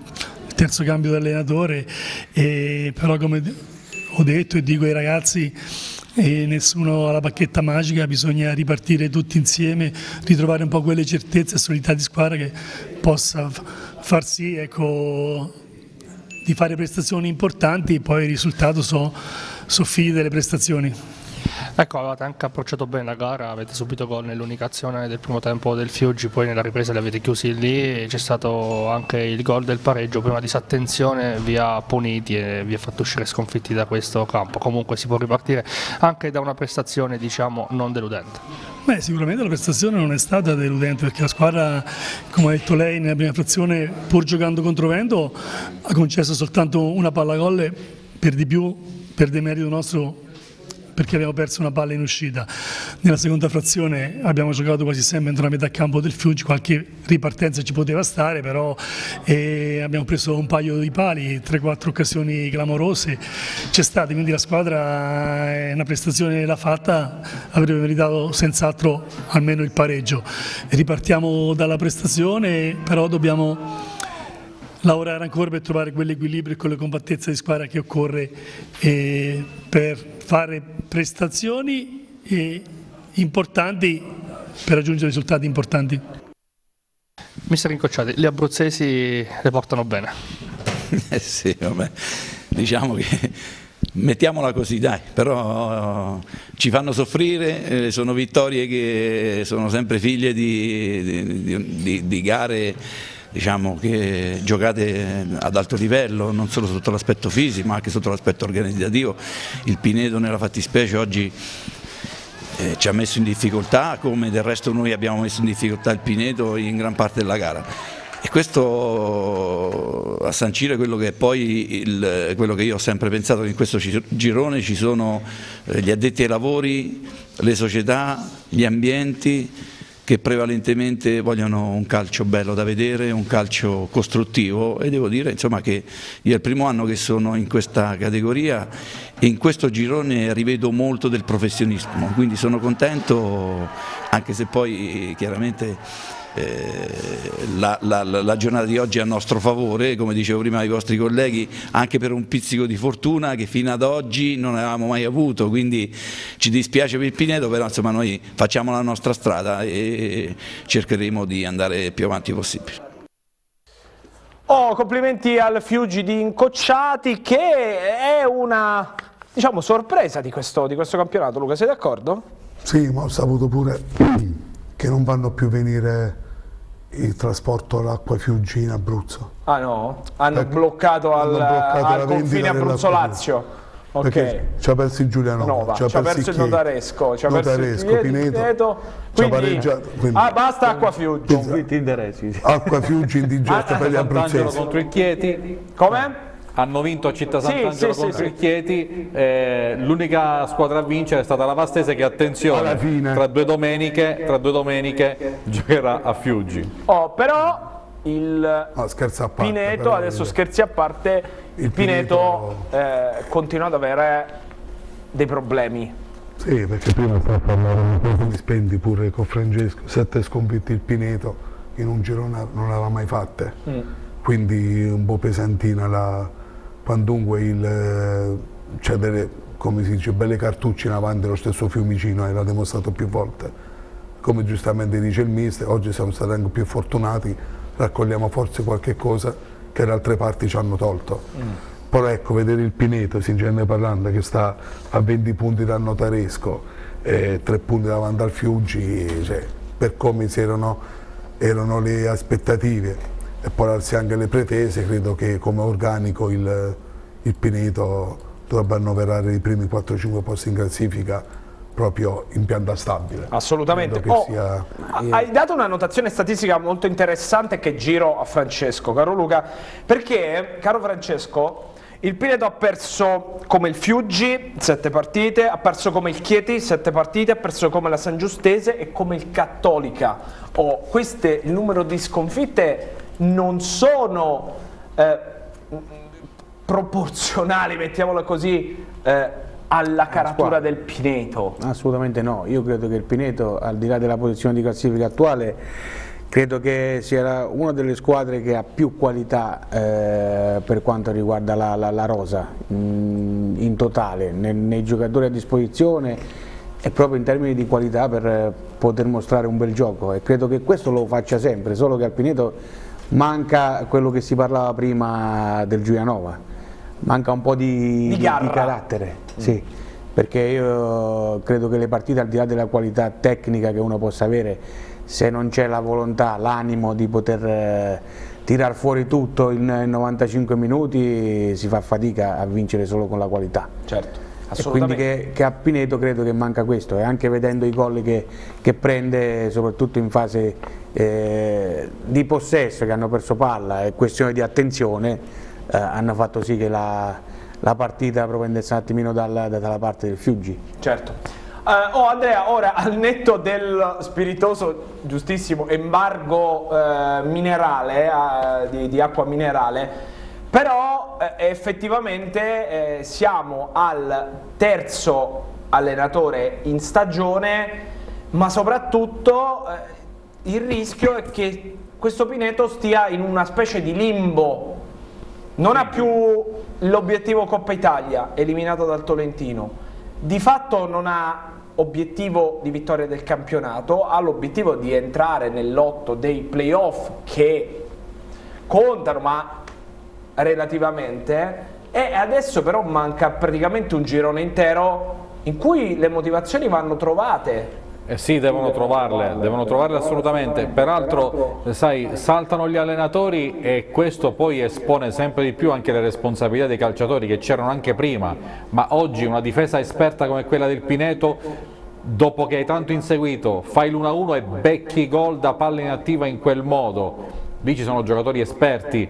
terzo cambio di allenatore, e, però come ho detto e dico ai ragazzi e nessuno ha la bacchetta magica, bisogna ripartire tutti insieme, ritrovare un po' quelle certezze e solidità di squadra che possa far sì ecco, di fare prestazioni importanti e poi il risultato so figli delle prestazioni. Ecco, avete anche approcciato bene la gara, avete subito gol nell'unica azione del primo tempo del Fiuggi, poi nella ripresa li avete chiusi lì, c'è stato anche il gol del pareggio, prima disattenzione vi ha puniti e vi ha fatto uscire sconfitti da questo campo. Comunque si può ripartire anche da una prestazione diciamo non deludente. Beh, sicuramente la prestazione non è stata deludente perché la squadra, come ha detto lei nella prima frazione, pur giocando contro Vento, ha concesso soltanto una palla gol per di più, per demerito nostro perché abbiamo perso una palla in uscita. Nella seconda frazione abbiamo giocato quasi sempre entro la metà campo del Fiuggi, qualche ripartenza ci poteva stare, però eh, abbiamo preso un paio di pali, 3-4 occasioni clamorose, c'è stata, quindi la squadra è una prestazione l'ha fatta, avrebbe meritato senz'altro almeno il pareggio. Ripartiamo dalla prestazione, però dobbiamo lavorare ancora per trovare quell'equilibrio e quella compattezza di squadra che occorre eh, per fare prestazioni eh, importanti per raggiungere risultati importanti. Mister Incocciati, gli abruzzesi le portano bene. eh sì, vabbè. diciamo che mettiamola così dai, però ci fanno soffrire, eh, sono vittorie che sono sempre figlie di, di, di, di gare diciamo, che giocate ad alto livello, non solo sotto l'aspetto fisico ma anche sotto l'aspetto organizzativo. Il Pinedo nella fattispecie oggi eh, ci ha messo in difficoltà, come del resto noi abbiamo messo in difficoltà il Pinedo in gran parte della gara. E questo a sancire quello che è poi il, quello che io ho sempre pensato che in questo girone ci sono eh, gli addetti ai lavori, le società, gli ambienti, che prevalentemente vogliono un calcio bello da vedere, un calcio costruttivo e devo dire insomma, che io è il primo anno che sono in questa categoria e in questo girone rivedo molto del professionismo, quindi sono contento anche se poi chiaramente la, la, la, giornata di oggi è a nostro favore, come dicevo prima ai vostri colleghi, anche per un pizzico di fortuna che fino ad oggi non avevamo mai avuto, quindi ci dispiace per il Pineto, però insomma noi facciamo la nostra strada e cercheremo di andare più avanti possibile. Oh, complimenti al Fiuggi di Incocciati che è una diciamo, sorpresa di questo, di questo campionato, Luca, sei d'accordo? Sì, ma ho saputo pure che non vanno più venire il trasporto all'acqua Fiuggi in Abruzzo. Ah no? Hanno Perché bloccato al, bloccato al confine Abruzzo-Lazio. Ok. Perché ci ha perso il Giulianova, ci ha perso il Notaresco, ci ha perso il Pineto, quindi, quindi, ah, basta Acqua Fiuggi. Acqua Fiuggi indigesta per gli abruzzesi. contro il Chieti. Come? Hanno vinto a Città Sant'Angelo sì, contro sì, il Chieti, eh, l'unica squadra a vincere è stata la Vastese che attenzione, tra due, domeniche, tra due domeniche giocherà a Fiuggi. Oh, però il no, parte, Pineto, però, adesso scherzi a parte, il Pineto, Pineto eh, continua ad avere dei problemi. Sì, perché prima stava parlando di spendi pure con Francesco, sette sconfitti il Pineto in un girone non l'aveva mai fatte, mm. quindi un po' pesantina la, quandunque il, eh, c'è delle, come si dice, belle cartucce in avanti lo stesso Fiumicino e l'ha dimostrato più volte. Come giustamente dice il mister, oggi siamo stati anche più fortunati, raccogliamo forse qualche cosa che le altre parti ci hanno tolto. Mm. Però ecco, vedere il Pineto, sinceramente parlando, che sta a 20 punti dal Notaresco e 3 punti davanti al Fiuggi, cioè, per come erano, erano le aspettative e poi anche le pretese, credo che come organico il, il Pineto dovrebbe annoverare i primi 4-5 posti in classifica proprio in pianta stabile. Assolutamente. Oh, sia... Hai dato una notazione statistica molto interessante che giro a Francesco, caro Luca, perché, caro Francesco, il Pineto ha perso come il Fiuggi, 7 partite, ha perso come il Chieti, 7 partite, ha perso come la San Giustese e come il Cattolica. Oh, questo è il numero di sconfitte non sono eh, proporzionali, mettiamola così, eh, alla caratura del Pineto? Assolutamente no, io credo che il Pineto, al di là della posizione di classifica attuale, credo che sia una delle squadre che ha più qualità eh, per quanto riguarda la, la, la rosa. Mm, in totale, nei, nei giocatori a disposizione e proprio in termini di qualità per poter mostrare un bel gioco e credo che questo lo faccia sempre, solo che al Pineto manca quello che si parlava prima del Giulianova, manca un po' di, di, di, carattere, mm. sì, perché io credo che le partite al di là della qualità tecnica che uno possa avere, se non c'è la volontà, l'animo di poter eh, tirar fuori tutto in, in 95 minuti si fa fatica a vincere solo con la qualità. Certo. E quindi che, che, a Pineto credo che manca questo e anche vedendo i gol che, che prende soprattutto in fase eh, di possesso che hanno perso palla e questione di attenzione eh, hanno fatto sì che la, la partita propendesse un attimino dalla, dalla parte del Fiuggi. Certo. Uh, oh Andrea, ora al netto del spiritoso, giustissimo, embargo uh, minerale, uh, di, di, acqua minerale, però effettivamente siamo al terzo allenatore in stagione, ma soprattutto il rischio è che questo Pineto stia in una specie di limbo, non ha più l'obiettivo Coppa Italia, eliminato dal Tolentino, di fatto non ha obiettivo di vittoria del campionato, ha l'obiettivo di entrare nel lotto dei playoff che contano ma relativamente e adesso però manca praticamente un girone intero in cui le motivazioni vanno trovate eh sì, devono trovarle, devono trovarle assolutamente. Peraltro, sai, saltano gli allenatori e questo poi espone sempre di più anche le responsabilità dei calciatori che c'erano anche prima, ma oggi una difesa esperta come quella del Pineto dopo che hai tanto inseguito, fai l'1-1 e becchi gol da palla inattiva in quel modo. Lì ci sono giocatori esperti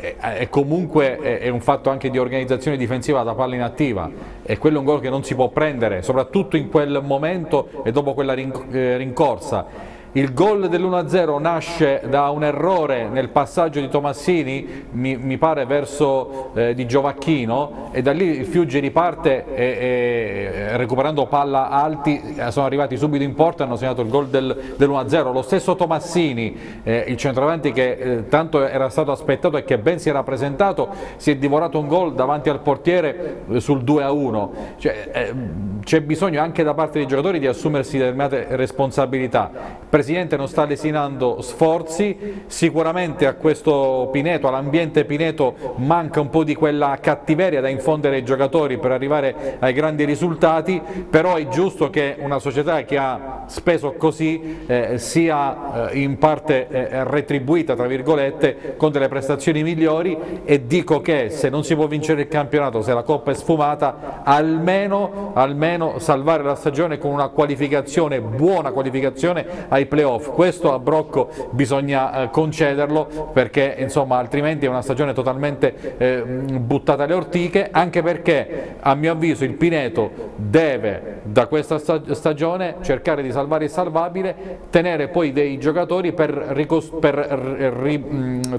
eh, e comunque è un fatto anche di organizzazione difensiva da palla inattiva. E quello è un gol che non si può prendere, soprattutto in quel momento e dopo quella eh, rincorsa il gol dell'1-0 nasce da un errore nel passaggio di Tomassini, mi, mi pare verso eh, di Giovacchino, e da lì il Fiuggi riparte e, e, recuperando palla alti eh, sono arrivati subito in porta e hanno segnato il gol del, dell'1-0. Lo stesso Tomassini, eh, il centravanti che eh, tanto era stato aspettato e che ben si era presentato, si è divorato un gol davanti al portiere eh, sul 2-1. Cioè, eh, c'è bisogno anche da parte dei giocatori di assumersi determinate responsabilità. Per Presidente non sta lesinando sforzi, sicuramente a questo Pineto, all'ambiente Pineto manca un po' di quella cattiveria da infondere ai giocatori per arrivare ai grandi risultati, però è giusto che una società che ha speso così eh, sia eh, in parte eh, retribuita tra virgolette con delle prestazioni migliori. E dico che se non si può vincere il campionato, se la Coppa è sfumata, almeno, almeno salvare la stagione con una qualificazione, buona qualificazione ai playoff. Questo a Brocco bisogna eh, concederlo perché insomma, altrimenti è una stagione totalmente eh, buttata alle ortiche, anche perché a mio avviso il Pineto deve da questa stagione cercare di salvare il salvabile, tenere poi dei giocatori per, per ri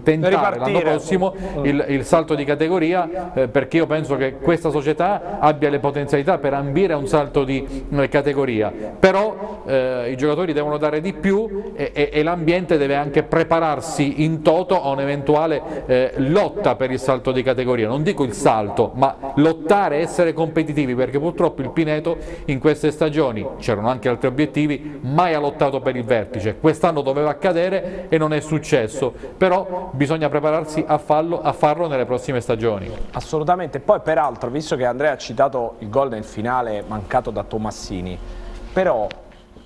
tentare l'anno prossimo il, il, salto di categoria eh, perché io penso che questa società abbia le potenzialità per ambire a un salto di eh, categoria, però eh, i giocatori devono dare di più più e, e, e l'ambiente deve anche prepararsi in toto a un'eventuale eh, lotta per il salto di categoria, non dico il salto, ma lottare, essere competitivi, perché purtroppo il Pineto in queste stagioni, c'erano anche altri obiettivi, mai ha lottato per il vertice, quest'anno doveva accadere e non è successo, però bisogna prepararsi a farlo, a farlo nelle prossime stagioni. Assolutamente, poi peraltro, visto che Andrea ha citato il gol nel finale mancato da Tomassini, però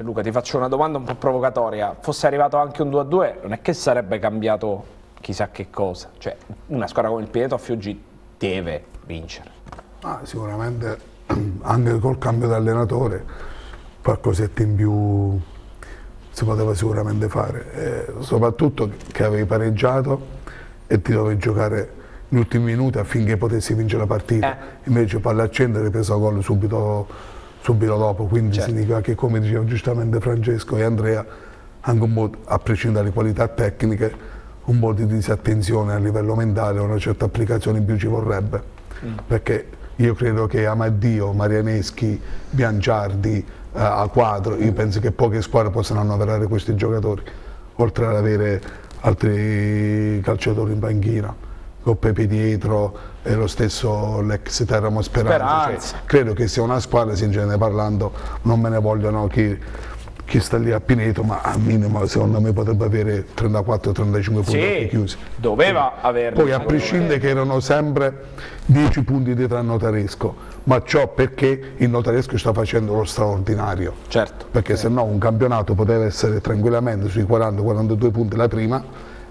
Luca ti faccio una domanda un po' provocatoria, fosse arrivato anche un 2-2 non è che sarebbe cambiato chissà che cosa, cioè una squadra come il Pineto a Fiuggi deve vincere. Ah, sicuramente anche col cambio di allenatore qualcosetta in più si poteva sicuramente fare, e soprattutto che avevi pareggiato e ti dovevi giocare gli ultimi minuti affinché potessi vincere la partita, eh. invece palla a centro hai preso gol subito subito dopo, quindi certo. significa che come diceva giustamente Francesco e Andrea, anche un po' a prescindere dalle qualità tecniche, un po' di disattenzione a livello mentale, una certa applicazione in più ci vorrebbe, mm. perché io credo che Amaddio, Marianeschi, Bianciardi, eh, a quadro, io penso che poche squadre possano annoverare questi giocatori, oltre ad avere altri calciatori in panchina. Con Pepe dietro e lo stesso l'ex Teramo Speranza. Cioè, credo che sia una squadra, sinceramente parlando, non me ne vogliono chi, chi sta lì a Pineto, ma al minimo secondo me potrebbe avere 34-35 punti sì, chiusi. Doveva sì. averli. Poi a prescindere che erano sempre 10 punti dietro al notaresco, ma ciò perché il notaresco sta facendo lo straordinario. Certo. Perché sì. se no un campionato poteva essere tranquillamente sui 40-42 punti la prima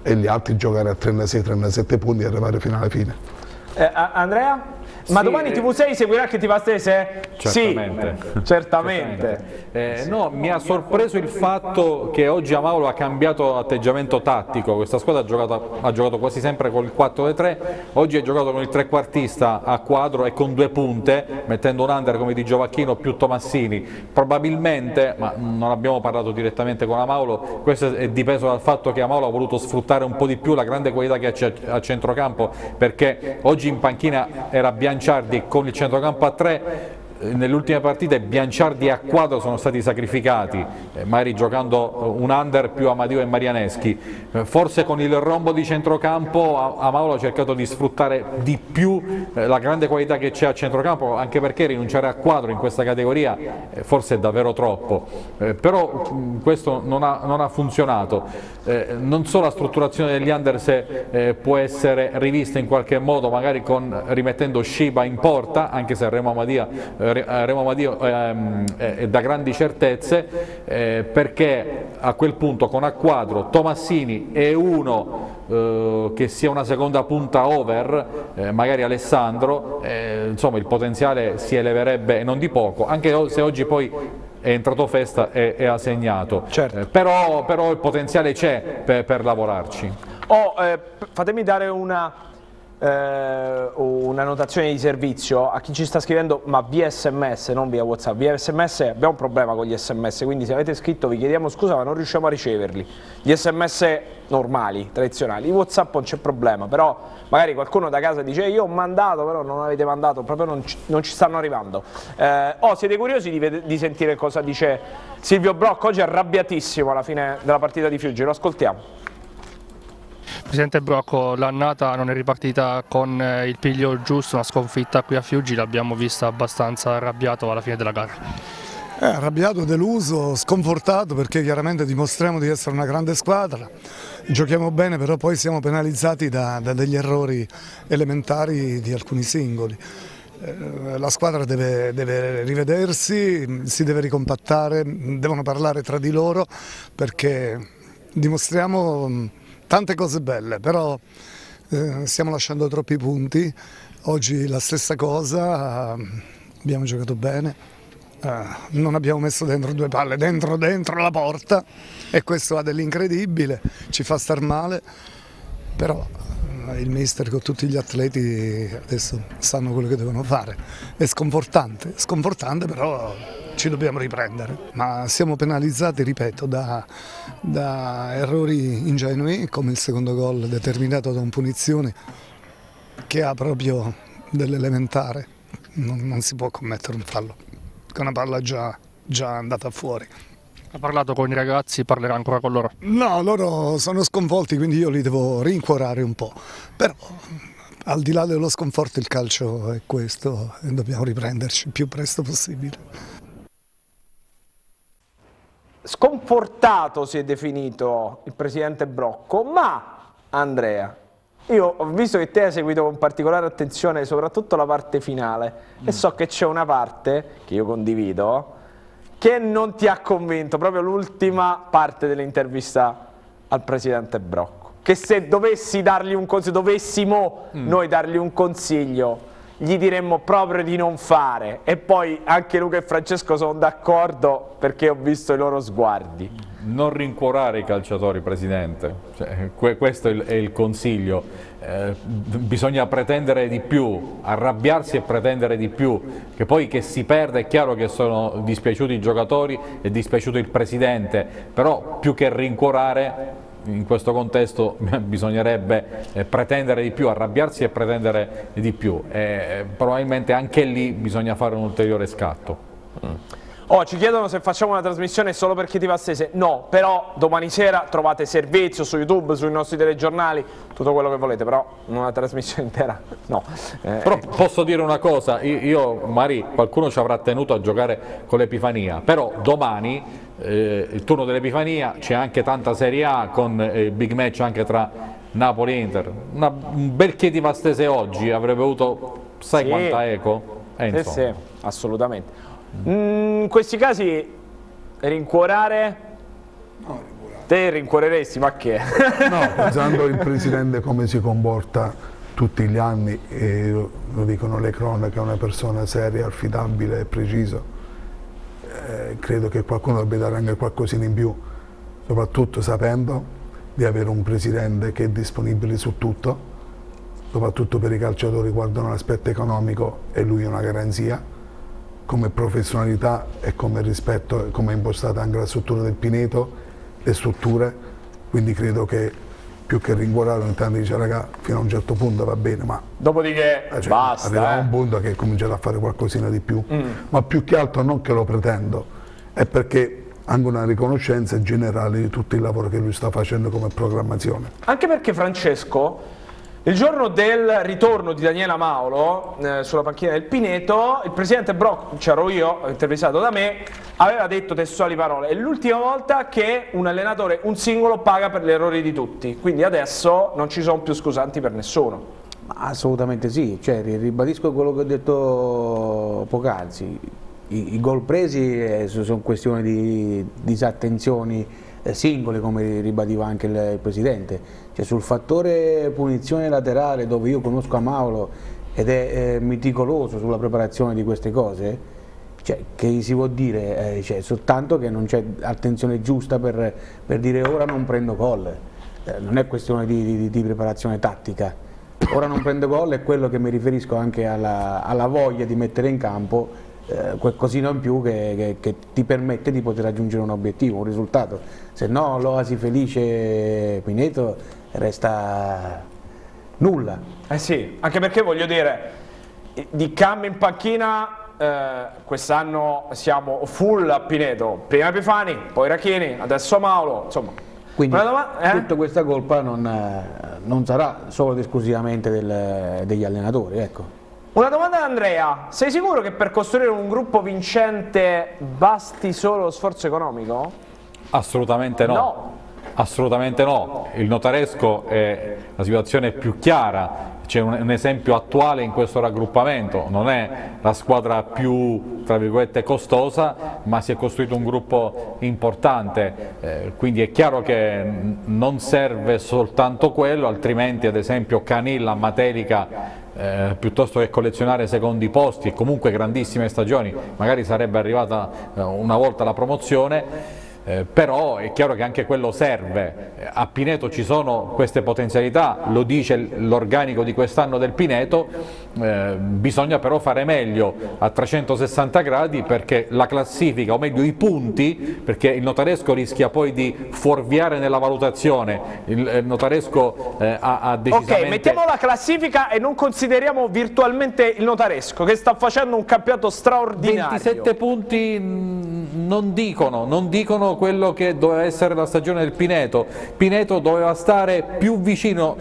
e gli altri giocare a 36-37 punti e arrivare fino alla fine. Eh, Andrea? Ma sì, domani TV6 seguirà che ti Pastese? Certamente. Sì, certamente. Eh, no, mi ha sorpreso il fatto che oggi Amaulo ha cambiato atteggiamento tattico, questa squadra ha giocato, ha giocato quasi sempre con il 4-3, oggi ha giocato con il trequartista a quadro e con due punte, mettendo un under come di Giovacchino più Tomassini. Probabilmente, ma non abbiamo parlato direttamente con Amaulo, questo è dipeso dal fatto che Amaulo ha voluto sfruttare un po' di più la grande qualità che ha a centrocampo, perché oggi in panchina era Bianciardi con il centrocampo a 3 nelle ultime partite Bianciardi a quadro sono stati sacrificati, eh, magari giocando un under più Amadio e Marianeschi, eh, forse con il rombo di centrocampo Amauro ha cercato di sfruttare di più eh, la grande qualità che c'è a centrocampo, anche perché rinunciare a quadro in questa categoria eh, forse è davvero troppo, eh, però questo non ha, non ha funzionato. Eh, non solo la strutturazione degli under se può essere rivista in qualche modo, magari con, rimettendo Shiba in porta, anche se Remo Amadia eh, Remo Madio ehm, è da grandi certezze eh, perché a quel punto con a quadro Tomassini e uno eh, che sia una seconda punta over, eh, magari Alessandro, eh, insomma il potenziale si eleverebbe non di poco, anche se oggi poi è entrato Festa e, e ha segnato, certo. però, però, il potenziale c'è per, per lavorarci. Oh, fatemi dare una eh, una notazione di servizio a chi ci sta scrivendo ma via sms non via whatsapp. Via sms abbiamo un problema con gli sms quindi se avete scritto vi chiediamo scusa ma non riusciamo a riceverli. Gli sms normali, tradizionali, whatsapp non c'è problema però magari qualcuno da casa dice io ho mandato però non avete mandato proprio non ci, non ci stanno arrivando. Eh, oh siete curiosi di, di sentire cosa dice Silvio Brocco? Oggi è arrabbiatissimo alla fine della partita di Fiuggi lo ascoltiamo Presidente Brocco, l'annata non è ripartita con eh, il piglio giusto, una sconfitta qui a Fiuggi, l'abbiamo vista abbastanza arrabbiato alla fine della gara. Eh, arrabbiato, deluso, sconfortato perché chiaramente dimostriamo di essere una grande squadra, giochiamo bene però poi siamo penalizzati da, da degli errori elementari di alcuni singoli. Eh, la squadra deve, deve, rivedersi, si deve ricompattare, devono parlare tra di loro perché dimostriamo tante cose belle, però eh, stiamo lasciando troppi punti, oggi la stessa cosa, abbiamo giocato bene, eh, non abbiamo messo dentro due palle, dentro dentro la porta e questo ha dell'incredibile, ci fa star male, però eh, il mister con tutti gli atleti adesso sanno quello che devono fare, è sconfortante, sconfortante però ci dobbiamo riprendere, ma siamo penalizzati, ripeto, da, da errori ingenui come il secondo gol determinato da un punizione che ha proprio dell'elementare, non, non, si può commettere un fallo, con una palla già, già andata fuori. Ha parlato con i ragazzi, parlerà ancora con loro? No, loro sono sconvolti, quindi io li devo rincuorare un po', però al di là dello sconforto il calcio è questo e dobbiamo riprenderci il più presto possibile. Sconfortato si è definito il presidente Brocco, ma Andrea, io ho visto che te hai seguito con particolare attenzione soprattutto la parte finale mm. e so che c'è una parte, che io condivido, che non ti ha convinto, proprio l'ultima parte dell'intervista al presidente Brocco, che se dovessi dargli un consiglio, dovessimo mm. noi dargli un consiglio, gli diremmo proprio di non fare. E poi anche Luca e Francesco sono d'accordo perché ho visto i loro sguardi. Non rincuorare i calciatori, Presidente, cioè, questo è il, è il consiglio, eh, bisogna pretendere di più, arrabbiarsi e pretendere di più, che poi che si perde è chiaro che sono dispiaciuti i giocatori, è dispiaciuto il Presidente, però più che rincuorare in questo contesto bisognerebbe eh, pretendere di più, arrabbiarsi e pretendere di più e probabilmente anche lì bisogna fare un ulteriore scatto. Mm. Oh, ci chiedono se facciamo una trasmissione solo per chi ti va stese. No, però domani sera trovate servizio su YouTube, sui nostri telegiornali, tutto quello che volete, però una trasmissione intera no. Eh, però posso dire una cosa, io, io Mari, qualcuno ci avrà tenuto a giocare con l'Epifania, però domani eh, il turno dell'Epifania c'è anche tanta Serie A con il eh, big match anche tra Napoli e Inter. Una, un bel Chieti Vastese oggi avrebbe avuto, sai sì. quanta eco? Eh, sì, sì, assolutamente. Mm, in questi casi rincuorare? No, rincuorare. Te rincuoreresti, ma che? no, pensando il Presidente come si comporta tutti gli anni, e lo dicono le cronache, è una persona seria, affidabile e preciso. Eh, credo che qualcuno debba dare anche qualcosina in più, soprattutto sapendo di avere un Presidente che è disponibile su tutto, soprattutto per i calciatori guardano l'aspetto economico e lui è una garanzia come professionalità e come rispetto, come è impostata anche la struttura del Pineto, le strutture, quindi credo che più che rincuorare ogni tanto dice raga fino a un certo punto va bene ma dopodiché eh, cioè, basta arriva eh. a un punto che cominciate a fare qualcosina di più mm. ma più che altro non che lo pretendo è perché anche una riconoscenza generale di tutto il lavoro che lui sta facendo come programmazione. Anche perché Francesco il giorno del ritorno di Daniela Mauro eh, sulla panchina del Pineto, il presidente Brock, c'ero io, intervistato da me, aveva detto testuali parole, è l'ultima volta che un allenatore, un singolo, paga per gli errori di tutti, quindi adesso non ci sono più scusanti per nessuno. Assolutamente sì, cioè, ribadisco quello che ho detto poc'anzi, i, i gol presi eh, sono questioni di disattenzioni eh, singole come ribadiva anche il, Presidente, cioè, sul fattore punizione laterale dove io conosco Amauro ed è eh, meticoloso sulla preparazione di queste cose, cioè, che si può dire? Eh, cioè, soltanto che non c'è attenzione giusta per, per, dire ora non prendo gol, eh, non è questione di, di, di, preparazione tattica, ora non prendo gol è quello che mi riferisco anche alla, alla voglia di mettere in campo qualcosina in più che, che, che, ti permette di poter raggiungere un obiettivo, un risultato. Se no l'oasi felice Pineto resta nulla. Eh sì, anche perché voglio dire, di cambio in panchina eh, quest'anno siamo full a Pineto, prima Epifani, poi Rachini, adesso Mauro, insomma. Quindi eh? tutta questa colpa non, eh, non sarà solo ed esclusivamente del, degli allenatori, ecco. Una domanda ad Andrea, sei sicuro che per costruire un gruppo vincente basti solo lo sforzo economico? Assolutamente no. no. Assolutamente no, il notaresco è la situazione più chiara, c'è un, esempio attuale in questo raggruppamento, non è la squadra più tra virgolette costosa, ma si è costruito un gruppo importante, eh, quindi è chiaro che non serve soltanto quello, altrimenti ad esempio Canilla, Matelica eh, piuttosto che collezionare secondi posti e comunque grandissime stagioni, magari sarebbe arrivata eh, una volta la promozione, eh, però è chiaro che anche quello serve, a Pineto ci sono queste potenzialità, lo dice l'organico di quest'anno del Pineto, eh, bisogna però fare meglio a 360 gradi perché la classifica, o meglio i punti, perché il notaresco rischia poi di fuorviare nella valutazione, il, il notaresco eh, ha, ha, decisamente... Ok, mettiamo la classifica e non consideriamo virtualmente il notaresco che sta facendo un campionato straordinario. 27 punti non dicono, non dicono quello che doveva essere la stagione del Pineto. Pineto doveva stare più vicino,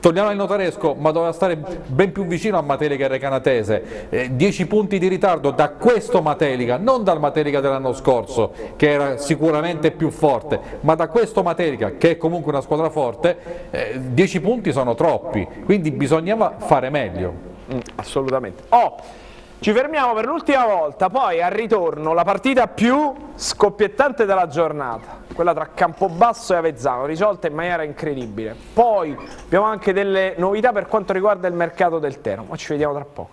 togliamo il notaresco, ma doveva stare ben più vicino a Matelica e Recanatese. Eh, 10 punti di ritardo da questo Matelica, non dal Matelica dell'anno scorso, che era sicuramente più forte, ma da questo Matelica, che è comunque una squadra forte, eh, 10 punti sono troppi, quindi bisognava fare meglio. Mm, assolutamente. Oh. Ci fermiamo per l'ultima volta, poi al ritorno la partita più scoppiettante della giornata, quella tra Campobasso e Avezzano, risolta in maniera incredibile. Poi abbiamo anche delle novità per quanto riguarda il mercato del Teramo, ci vediamo tra poco.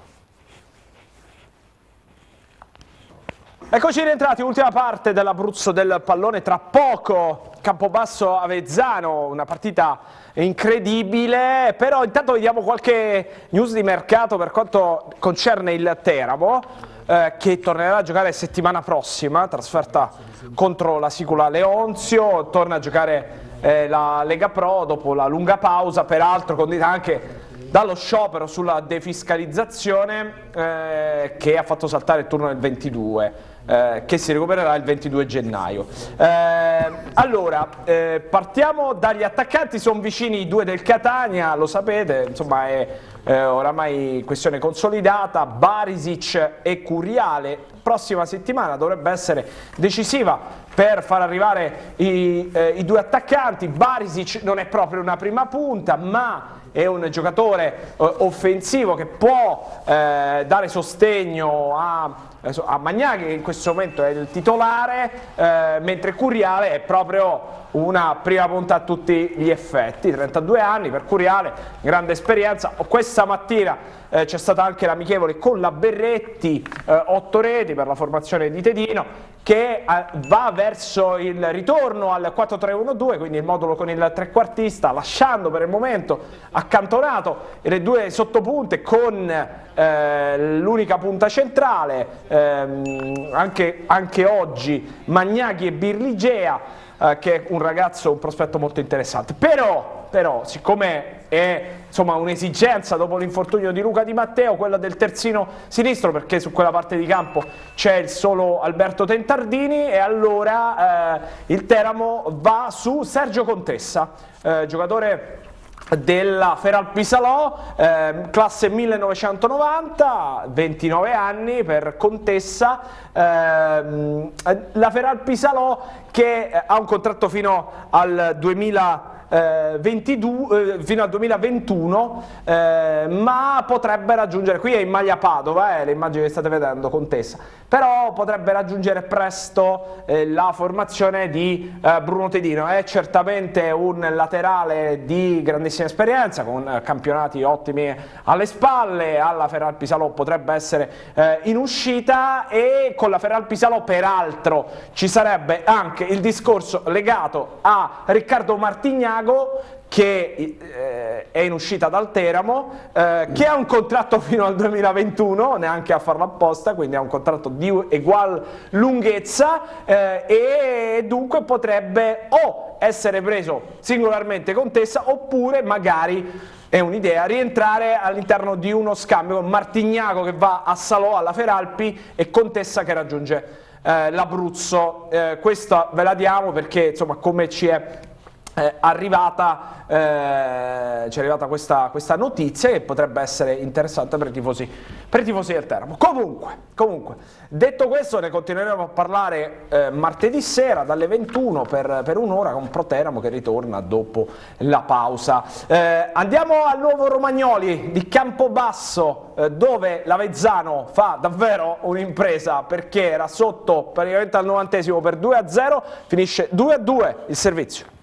Eccoci rientrati, ultima parte dell'Abruzzo del pallone, tra poco Campobasso Avezzano, una partita incredibile, però intanto vediamo qualche news di mercato per quanto concerne il Teramo, eh, che tornerà a giocare settimana prossima, trasferta contro la Sicula Leonzio, torna a giocare eh, la Lega Pro dopo la lunga pausa, peraltro condita anche dallo sciopero sulla defiscalizzazione eh, che ha fatto saltare il turno del 22. Eh, che si recupererà il 22 gennaio. Eh, allora, eh, partiamo dagli attaccanti, sono vicini i due del Catania, lo sapete, insomma è eh, oramai questione consolidata, Barisic e Curiale, prossima settimana dovrebbe essere decisiva per far arrivare i, eh, i due attaccanti, Barisic non è proprio una prima punta ma è un giocatore offensivo che può dare sostegno a, a Magnaghi che in questo momento è il titolare eh, mentre Curiale è proprio una prima punta a tutti gli effetti. 32 anni per Curiale grande esperienza. Questa mattina eh, c'è stata anche l'amichevole con la Berretti 8 reti per la formazione di Tedino che va verso il ritorno al 4-3-1-2, quindi il modulo con il trequartista, lasciando per il momento accantonato le due sottopunte con eh, l'unica punta centrale, ehm, anche, anche, oggi Magnaghi e Birligea, eh, che è un ragazzo, un prospetto molto interessante. Però, però siccome è un'esigenza dopo l'infortunio di Luca Di Matteo, quella del terzino sinistro, perché su quella parte di campo c'è il solo Alberto Tentardini e allora eh, il Teramo va su Sergio Contessa, eh, giocatore della Feral Pisalò, eh, classe 1990, 29 anni per Contessa, eh, la Feral Pisalò che ha un contratto fino al 2000 eh, 22, eh, fino al 2021 eh, ma potrebbe raggiungere, qui è in maglia Padova eh, le immagini che state vedendo Contessa, però potrebbe raggiungere presto eh, la formazione di eh, Bruno Tedino, è certamente un laterale di grandissima esperienza con campionati ottimi alle spalle, alla Ferral Pisalò potrebbe essere in uscita e con la Ferral Pisalò peraltro ci sarebbe anche il discorso legato a Riccardo Martignani Drago che eh, è in uscita dal Teramo, eh, che ha un contratto fino al 2021, neanche a farlo apposta, quindi ha un contratto di ugual lunghezza eh, e dunque potrebbe o essere preso singolarmente Contessa oppure magari è un'idea, rientrare all'interno di uno scambio con Martignaco che va a Salò, alla Feralpi e Contessa che raggiunge eh, l'Abruzzo. Eh, questa ve la diamo perché insomma come ci è eh, arrivata, eh, è arrivata questa, questa, notizia che potrebbe essere interessante per i tifosi, per i tifosi del Teramo. Comunque, comunque, detto questo ne continueremo a parlare eh, martedì sera dalle 21 per, per un'ora con Pro Teramo che ritorna dopo la pausa. Eh, andiamo al nuovo Romagnoli di Campobasso eh, dove l'Avezzano fa davvero un'impresa perché era sotto praticamente al novantesimo per 2-0, finisce 2-2 il servizio.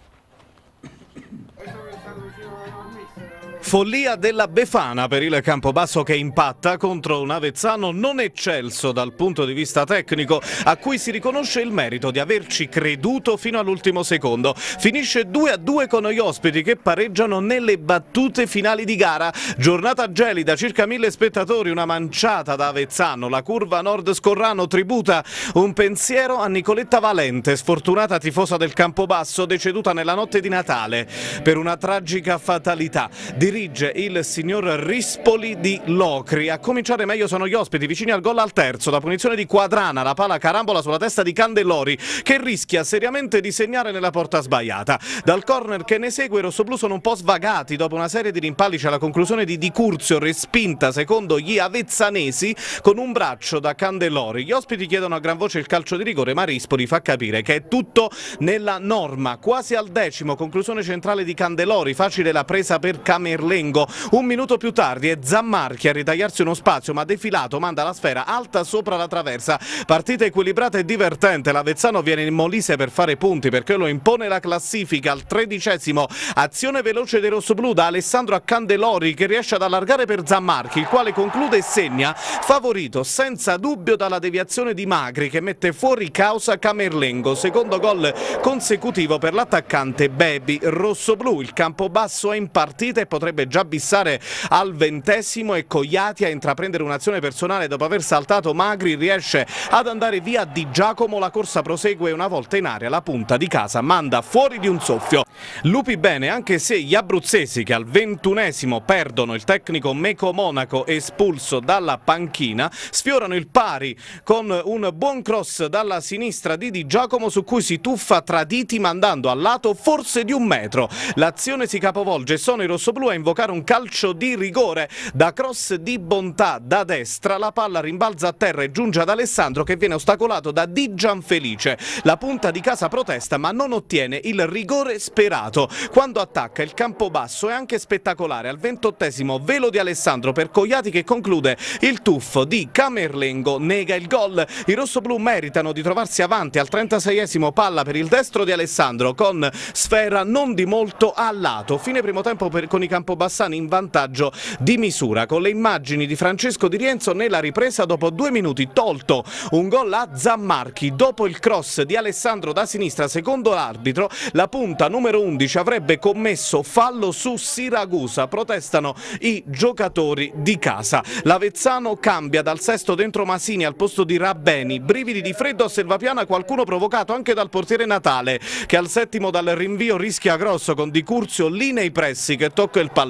Follia della Befana per il Campobasso che impatta contro un Avezzano non eccelso dal punto di vista tecnico, a cui si riconosce il merito di averci creduto fino all'ultimo secondo. Finisce 2-2 con gli ospiti che pareggiano nelle battute finali di gara. Giornata gelida, circa mille spettatori, una manciata da Avezzano, la curva nord Scorrano tributa un pensiero a Nicoletta Valente, sfortunata tifosa del Campobasso, deceduta nella notte di Natale per una tragica fatalità. Di dirige il signor Rispoli di Locri. A cominciare meglio sono gli ospiti vicini al gol al terzo, la punizione di Quadrana, la pala carambola sulla testa di Candellori che rischia seriamente di segnare nella porta sbagliata. Dal corner che ne segue i rossoblù sono un po' svagati dopo una serie di rimpalli alla conclusione di Di Curzio respinta secondo gli avezzanesi con un braccio da Candellori. Gli ospiti chiedono a gran voce il calcio di rigore ma Rispoli fa capire che è tutto nella norma. Quasi al decimo, conclusione centrale di Candelori, facile la presa per Camerlino Berlengo. Un minuto più tardi è Zammarchi a ritagliarsi uno spazio ma defilato manda la sfera alta sopra la traversa. Partita equilibrata e divertente, l'Avezzano viene in Molise per fare punti perché lo impone la classifica al tredicesimo. Azione veloce dei rossoblù da Alessandro a Candelori che riesce ad allargare per Zammarchi il quale conclude e segna favorito senza dubbio dalla deviazione di Magri che mette fuori causa Camerlengo. Secondo gol consecutivo per l'attaccante Bebi rossoblù. Il campo basso è in partita e potrebbe potrebbe già bissare al ventesimo e Cogliati a intraprendere un'azione personale dopo aver saltato Magri riesce ad andare via di Giacomo, la corsa prosegue una volta in aria, la punta di casa manda fuori di un soffio. Lupi bene anche se gli abruzzesi che al ventunesimo perdono il tecnico Meco Monaco espulso dalla panchina sfiorano il pari con un buon cross dalla sinistra di Di Giacomo su cui si tuffa Traditi mandando al lato forse di un metro. L'azione si capovolge sono i rossoblù a invocare un calcio di rigore da cross di bontà da destra la palla rimbalza a terra e giunge ad Alessandro che viene ostacolato da Di Gianfelice. La punta di casa protesta ma non ottiene il rigore sperato. Quando attacca il campo basso è anche spettacolare. Al ventottesimo velo di Alessandro per Cogliati che conclude il tuffo di Camerlengo nega il gol. I rossoblù meritano di trovarsi avanti al 36esimo palla per il destro di Alessandro con sfera non di molto a lato. Fine primo tempo per, con i campobassani in vantaggio di misura con le immagini di Francesco Di Rienzo nella ripresa dopo due minuti tolto un gol a Zammarchi. Dopo il cross di Alessandro da sinistra secondo l'arbitro la punta numero 11 avrebbe commesso fallo su Siragusa protestano i giocatori di casa. l'Avezzano cambia dal sesto dentro Masini al posto di Rabbeni. Brividi di freddo a Selvapiana qualcuno provocato anche dal portiere Natale che al settimo dal rinvio rischia grosso con Di Curzio lì nei pressi che tocca il pallone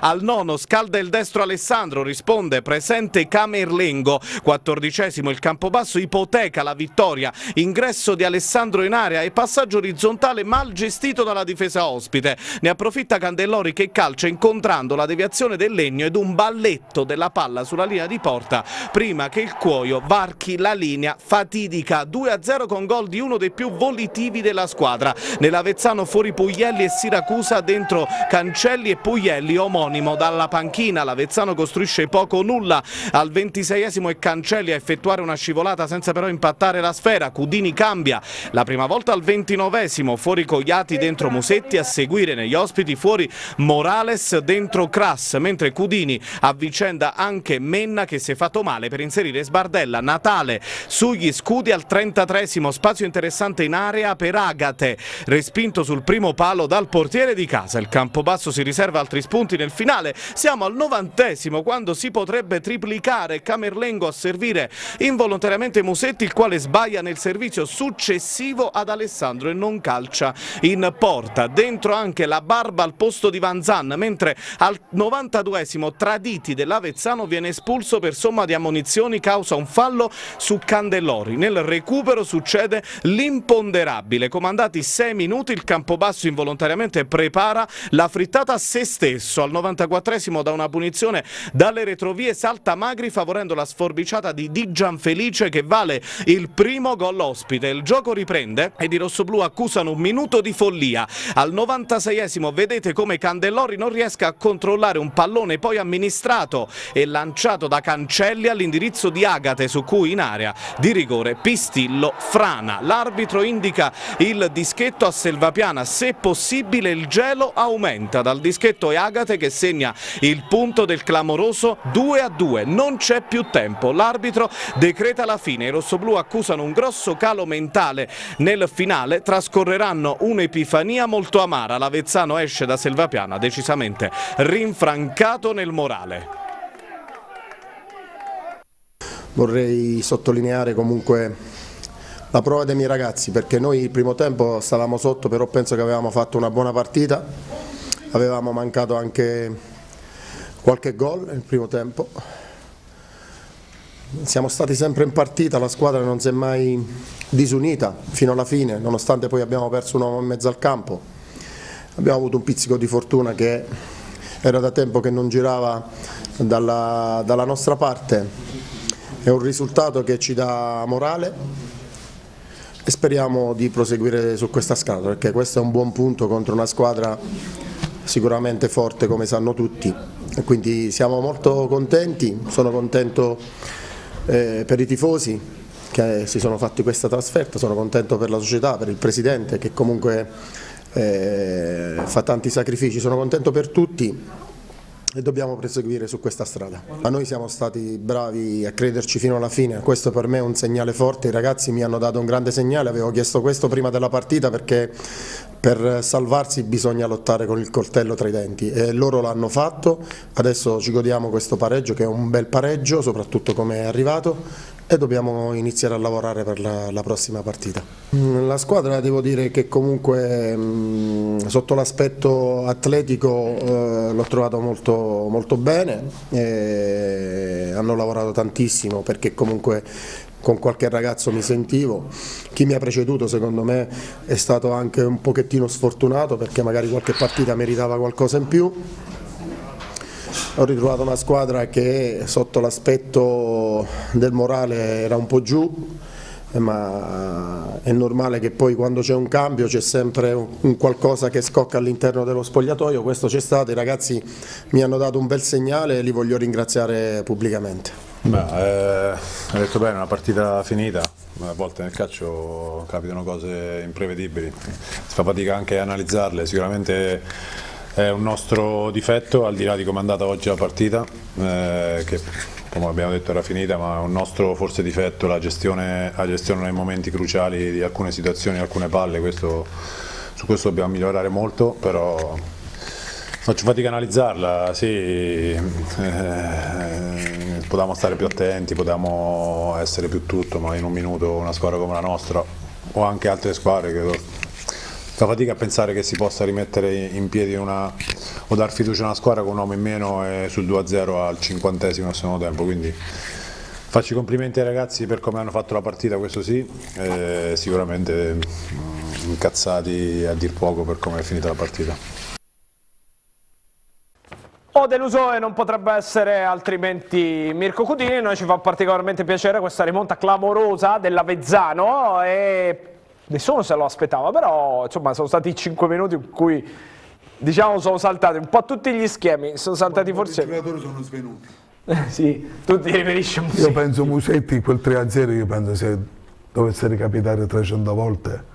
al nono scalda il destro Alessandro risponde presente Camerlengo. Quattordicesimo il Campobasso ipoteca la vittoria. Ingresso di Alessandro in area e passaggio orizzontale mal gestito dalla difesa ospite. Ne approfitta Candellori che calcia incontrando la deviazione del legno ed un balletto della palla sulla linea di porta. Prima che il cuoio varchi la linea fatidica. 2-0 con gol di uno dei più volitivi della squadra. nell'Avezzano fuori Puglielli e Siracusa dentro Cancelli e Puglielli omonimo dalla panchina. l'Avezzano costruisce poco o nulla. Al 26esimo e Cancelli a effettuare una scivolata senza però impattare la sfera. Cudini cambia. La prima volta al 29esimo fuori Cogliati dentro Musetti a seguire negli ospiti fuori Morales dentro Crass mentre Cudini avvicenda anche Menna che si è fatto male per inserire Sbardella Natale. Sugli scudi al 33esimo spazio interessante in area per Agate. Respinto sul primo palo dal portiere di casa. Il Campobasso si riserva altri spunti nel finale. Siamo al novantesimo quando si potrebbe triplicare Camerlengo a servire involontariamente Musetti il quale sbaglia nel servizio successivo ad Alessandro e non calcia in porta. Dentro anche la barba al posto di Vanzan mentre al 92esimo Traditi dell'Avezzano viene espulso per somma di ammonizioni causa un fallo su Candellori nel recupero succede l'imponderabile. Comandati 6 minuti il Campobasso involontariamente prepara la frittata a se stesso al 94esimo da una punizione dalle retrovie salta Magri favorendo la sforbiciata di Di Gianfelice che vale il primo gol ospite. Il gioco riprende ed i rossoblù accusano un minuto di follia. Al 96esimo vedete come Candellori non riesca a controllare un pallone poi amministrato e lanciato da Cancelli all'indirizzo di Agate su cui in area di rigore Pistillo frana. L'arbitro indica il dischetto a Selvapiana, se possibile il gelo aumenta dal dischetto e Agate che segna il punto del clamoroso 2 a 2. Non c'è più tempo, l'arbitro decreta la fine, i rossoblù accusano un grosso calo mentale. Nel finale, trascorreranno un'epifania molto amara, l'Avezzano esce da Selvapiana decisamente rinfrancato nel morale. Vorrei sottolineare comunque la prova dei miei ragazzi perché noi il primo tempo stavamo sotto però penso che avevamo fatto una buona partita, avevamo mancato anche qualche gol nel primo tempo siamo stati sempre in partita, la squadra non si è mai disunita fino alla fine, nonostante poi abbiamo perso un uomo in mezzo al campo. Abbiamo avuto un pizzico di fortuna che era da tempo che non girava dalla, dalla nostra parte. È un risultato che ci dà morale e speriamo di proseguire su questa strada perché questo è un buon punto contro una squadra sicuramente forte come sanno tutti. Quindi siamo molto contenti, sono contento eh, per i tifosi che si sono fatti questa trasferta, sono contento per la società, per il Presidente che comunque eh, fa tanti sacrifici, sono contento per tutti e dobbiamo proseguire su questa strada. A noi siamo stati bravi a crederci fino alla fine, questo per me è un segnale forte, i ragazzi mi hanno dato un grande segnale, avevo chiesto questo prima della partita perché per salvarsi bisogna lottare con il coltello tra i denti. E loro l'hanno fatto, adesso ci godiamo questo pareggio che è un bel pareggio, soprattutto come è arrivato e dobbiamo iniziare a lavorare per la, la prossima partita. Mm, la squadra devo dire che comunque mm, sotto l'aspetto atletico eh, l'ho trovato molto, molto bene, hanno lavorato tantissimo perché comunque con qualche ragazzo mi sentivo, chi mi ha preceduto secondo me è stato anche un pochettino sfortunato perché magari qualche partita meritava qualcosa in più ho ritrovato una squadra che sotto l'aspetto del morale era un po' giù, ma è normale che poi quando c'è un cambio c'è sempre un qualcosa che scocca all'interno dello spogliatoio, questo c'è stato, i ragazzi mi hanno dato un bel segnale e li voglio ringraziare pubblicamente. Beh, eh, hai detto bene, una partita finita, a volte nel calcio capitano cose imprevedibili, si fa fatica anche a analizzarle, sicuramente è un nostro difetto, al di là di come è andata oggi la partita, eh, che come abbiamo detto era finita, ma è un nostro forse difetto la gestione, la gestione nei momenti cruciali di alcune situazioni, alcune palle, questo, su questo dobbiamo migliorare molto, però faccio fatica a analizzarla, sì, eh, potevamo stare più attenti, potevamo essere più tutto, ma in un minuto una squadra come la nostra o anche altre squadre credo fa fatica a pensare che si possa rimettere in piedi una, o dar fiducia a una squadra con un uomo in meno e sul 2-0 al cinquantesimo al secondo tempo. Quindi faccio i complimenti ai ragazzi per come hanno fatto la partita, questo sì, eh, sicuramente mm, incazzati a dir poco per come è finita la partita. Ho deluso e non potrebbe essere altrimenti Mirko Cudini, noi ci fa particolarmente piacere questa rimonta clamorosa dell'Avezzano e nessuno se lo aspettava, però insomma sono stati 5 minuti in cui diciamo sono saltati un po' tutti gli schemi, sono saltati forse... I giocatori sono svenuti. sì, tu ti riferisci a Musetti. Io penso Musetti, quel 3-0, io penso se dovesse ricapitare 300 volte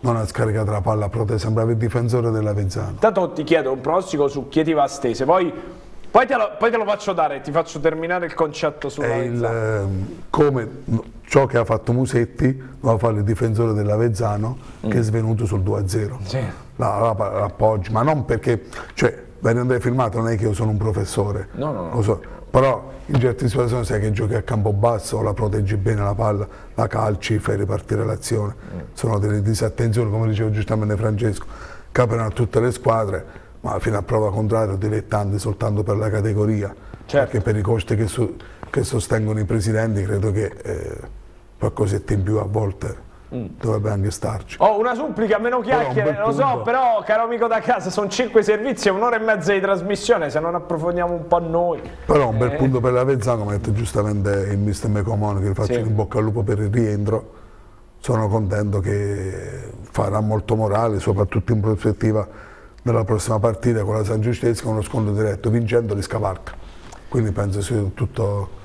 non ha scaricato la palla a Prote, sembrava il difensore della Vezzano. Intanto ti chiedo un pronostico su Chieti Stese, poi poi te, lo, poi te, lo, faccio dare, ti faccio terminare il concetto sulla il, eh, come ciò che ha fatto Musetti lo fa il difensore dell'Avezzano mm. che è svenuto sul 2-0. Sì. L'appoggio, ma non perché, cioè, venendo filmato non è che io sono un professore, no, no, no. So, però in certe situazioni sai che giochi a campo basso, la proteggi bene la palla, la calci, fai ripartire l'azione. Mm. Sono delle disattenzioni, come diceva giustamente Francesco, capitano a tutte le squadre ma fino a prova contraria dilettanti soltanto per la categoria, certo. perché per i costi che, che, sostengono i presidenti credo che eh, qualcosetta in più a volte mm. dovrebbe anche starci. Oh, una supplica, meno chiacchiere, lo so, però caro amico da casa, sono cinque servizi e un'ora e mezza di trasmissione, se non approfondiamo un po' noi. Però un bel eh. punto per la Vezzano, come ha detto giustamente il mister Mecomone, che faccio sì. in bocca al lupo per il rientro, sono contento che farà molto morale, soprattutto in prospettiva nella prossima partita con la San Giustezza uno scontro diretto, vincendo li scavalca. Quindi penso sia tutto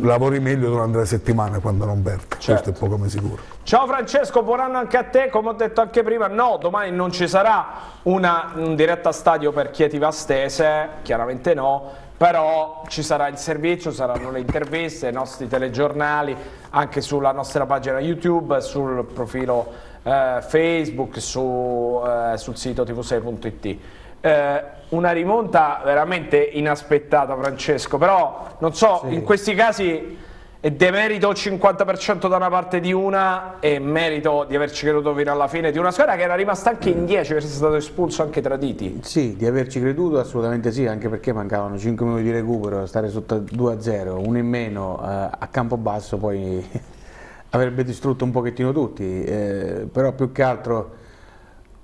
lavori meglio durante la settimana quando non perde, certo. questo è poco ma sicuro. Ciao Francesco, buon anno anche a te, come ho detto anche prima, no, domani non ci sarà una un diretta stadio per Chieti Vastese, chiaramente no, però ci sarà il servizio, saranno le interviste, i nostri telegiornali, anche sulla nostra pagina YouTube, sul profilo eh, Facebook, su, eh, sul sito tv6.it. Eh, una rimonta veramente inaspettata Francesco, però non so, sì. in questi casi è demerito il 50% da una parte di una e merito di averci creduto fino alla fine di una squadra che era rimasta anche in 10 perché è stato espulso anche Traditi. Sì, di averci creduto assolutamente sì, anche perché mancavano 5 minuti di recupero, stare sotto 2-0, uno in meno eh, a campo basso poi avrebbe distrutto un pochettino tutti, eh, però più che altro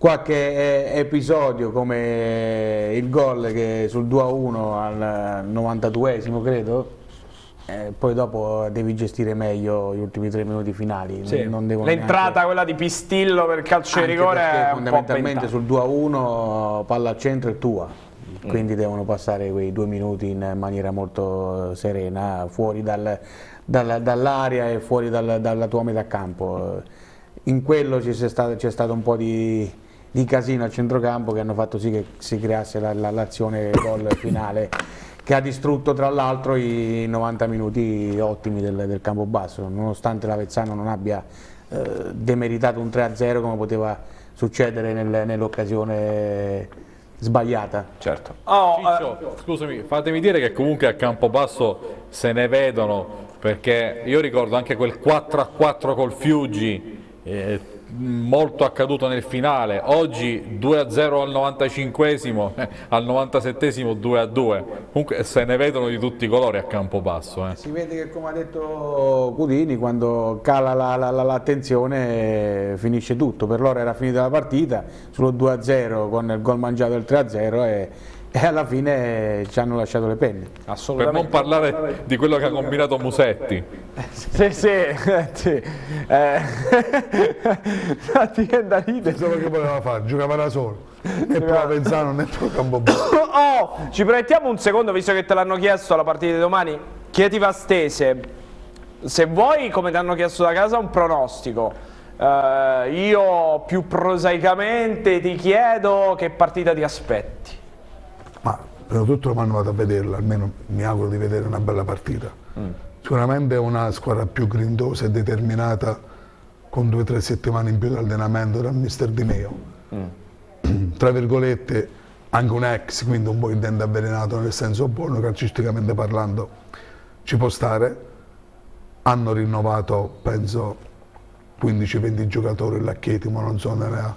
qualche eh, episodio come il gol che sul 2-1 al 92esimo credo, eh, poi dopo devi gestire meglio gli ultimi tre minuti finali. Sì. L'entrata neanche... quella di Pistillo per calcio di rigore è fondamentalmente sul 2-1 palla al centro è tua. Mm. Quindi devono passare quei due minuti in maniera molto serena, fuori dal, dal, dall'area e fuori dal, dalla tua metà campo. In quello c'è stato, stato, un po' di, di casino a centrocampo che hanno fatto sì che si creasse l'azione la, gol finale che ha distrutto tra l'altro i 90 minuti ottimi del, del campo basso, nonostante l'Avezzano non abbia eh, demeritato un 3-0 come poteva succedere nel, nell'occasione sbagliata. Certo. Oh, Ciccio, uh, scusami, fatemi dire che comunque a Campobasso se ne vedono perché io ricordo anche quel 4-4 col Fiuggi eh, molto accaduto nel finale, oggi 2-0 al 95esimo, eh, al 97esimo 2-2, comunque se ne vedono di tutti i colori a campo basso. Eh. Si vede che come ha detto Cudini, quando cala la, la, la, tensione finisce tutto, per loro era finita la partita, sullo 2-0 con il gol mangiato il 3-0 e e alla fine ci hanno lasciato le penne. Per non parlare di quello che ha combinato Musetti. sì, sì, sì. Eh, ti viene da ridere. Solo che voleva fare, giocava da solo. Né Provenzano né Campo Oh, ci proiettiamo un secondo, visto che te l'hanno chiesto alla partita di domani. Chiedi Vastese, se vuoi, come ti hanno chiesto da casa, un pronostico. Uh, io più prosaicamente ti chiedo che partita ti aspetti. Ma prima di tutto mi hanno vado a vederla, almeno mi auguro di vedere una bella partita. Mm. Sicuramente è una squadra più grindosa e determinata con due o tre settimane in più di allenamento dal mister Di Meo. Mm. Tra virgolette anche un ex, quindi un po' il dente avvelenato nel senso buono, calcisticamente parlando, ci può stare. Hanno rinnovato, penso, 15-20 giocatori ma non so, ne ha.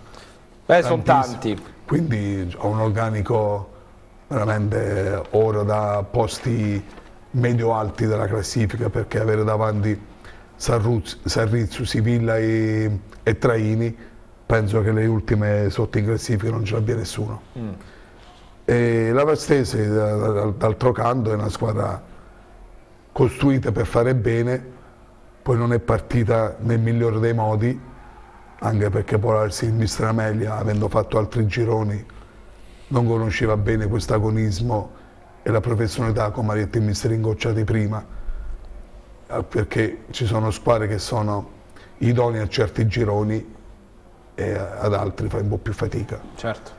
Beh, sono tanti. Quindi ho un organico veramente oro da posti medio-alti della classifica perché avere davanti Sarruz, Sarrizzu, Sivilla e, e, Traini penso che le ultime sotto in classifica non ce l'abbia nessuno. Mm. E la Vastese d'altro canto è una squadra costruita per fare bene, poi non è partita nel migliore dei modi, anche perché il Mister Amelia, avendo fatto altri gironi, non conosceva bene questo agonismo e la professionalità, come ha detto il mister Ingocciati prima, eh, perché ci sono squadre che sono idonee a certi gironi e ad altri fa un po' più fatica. Certo.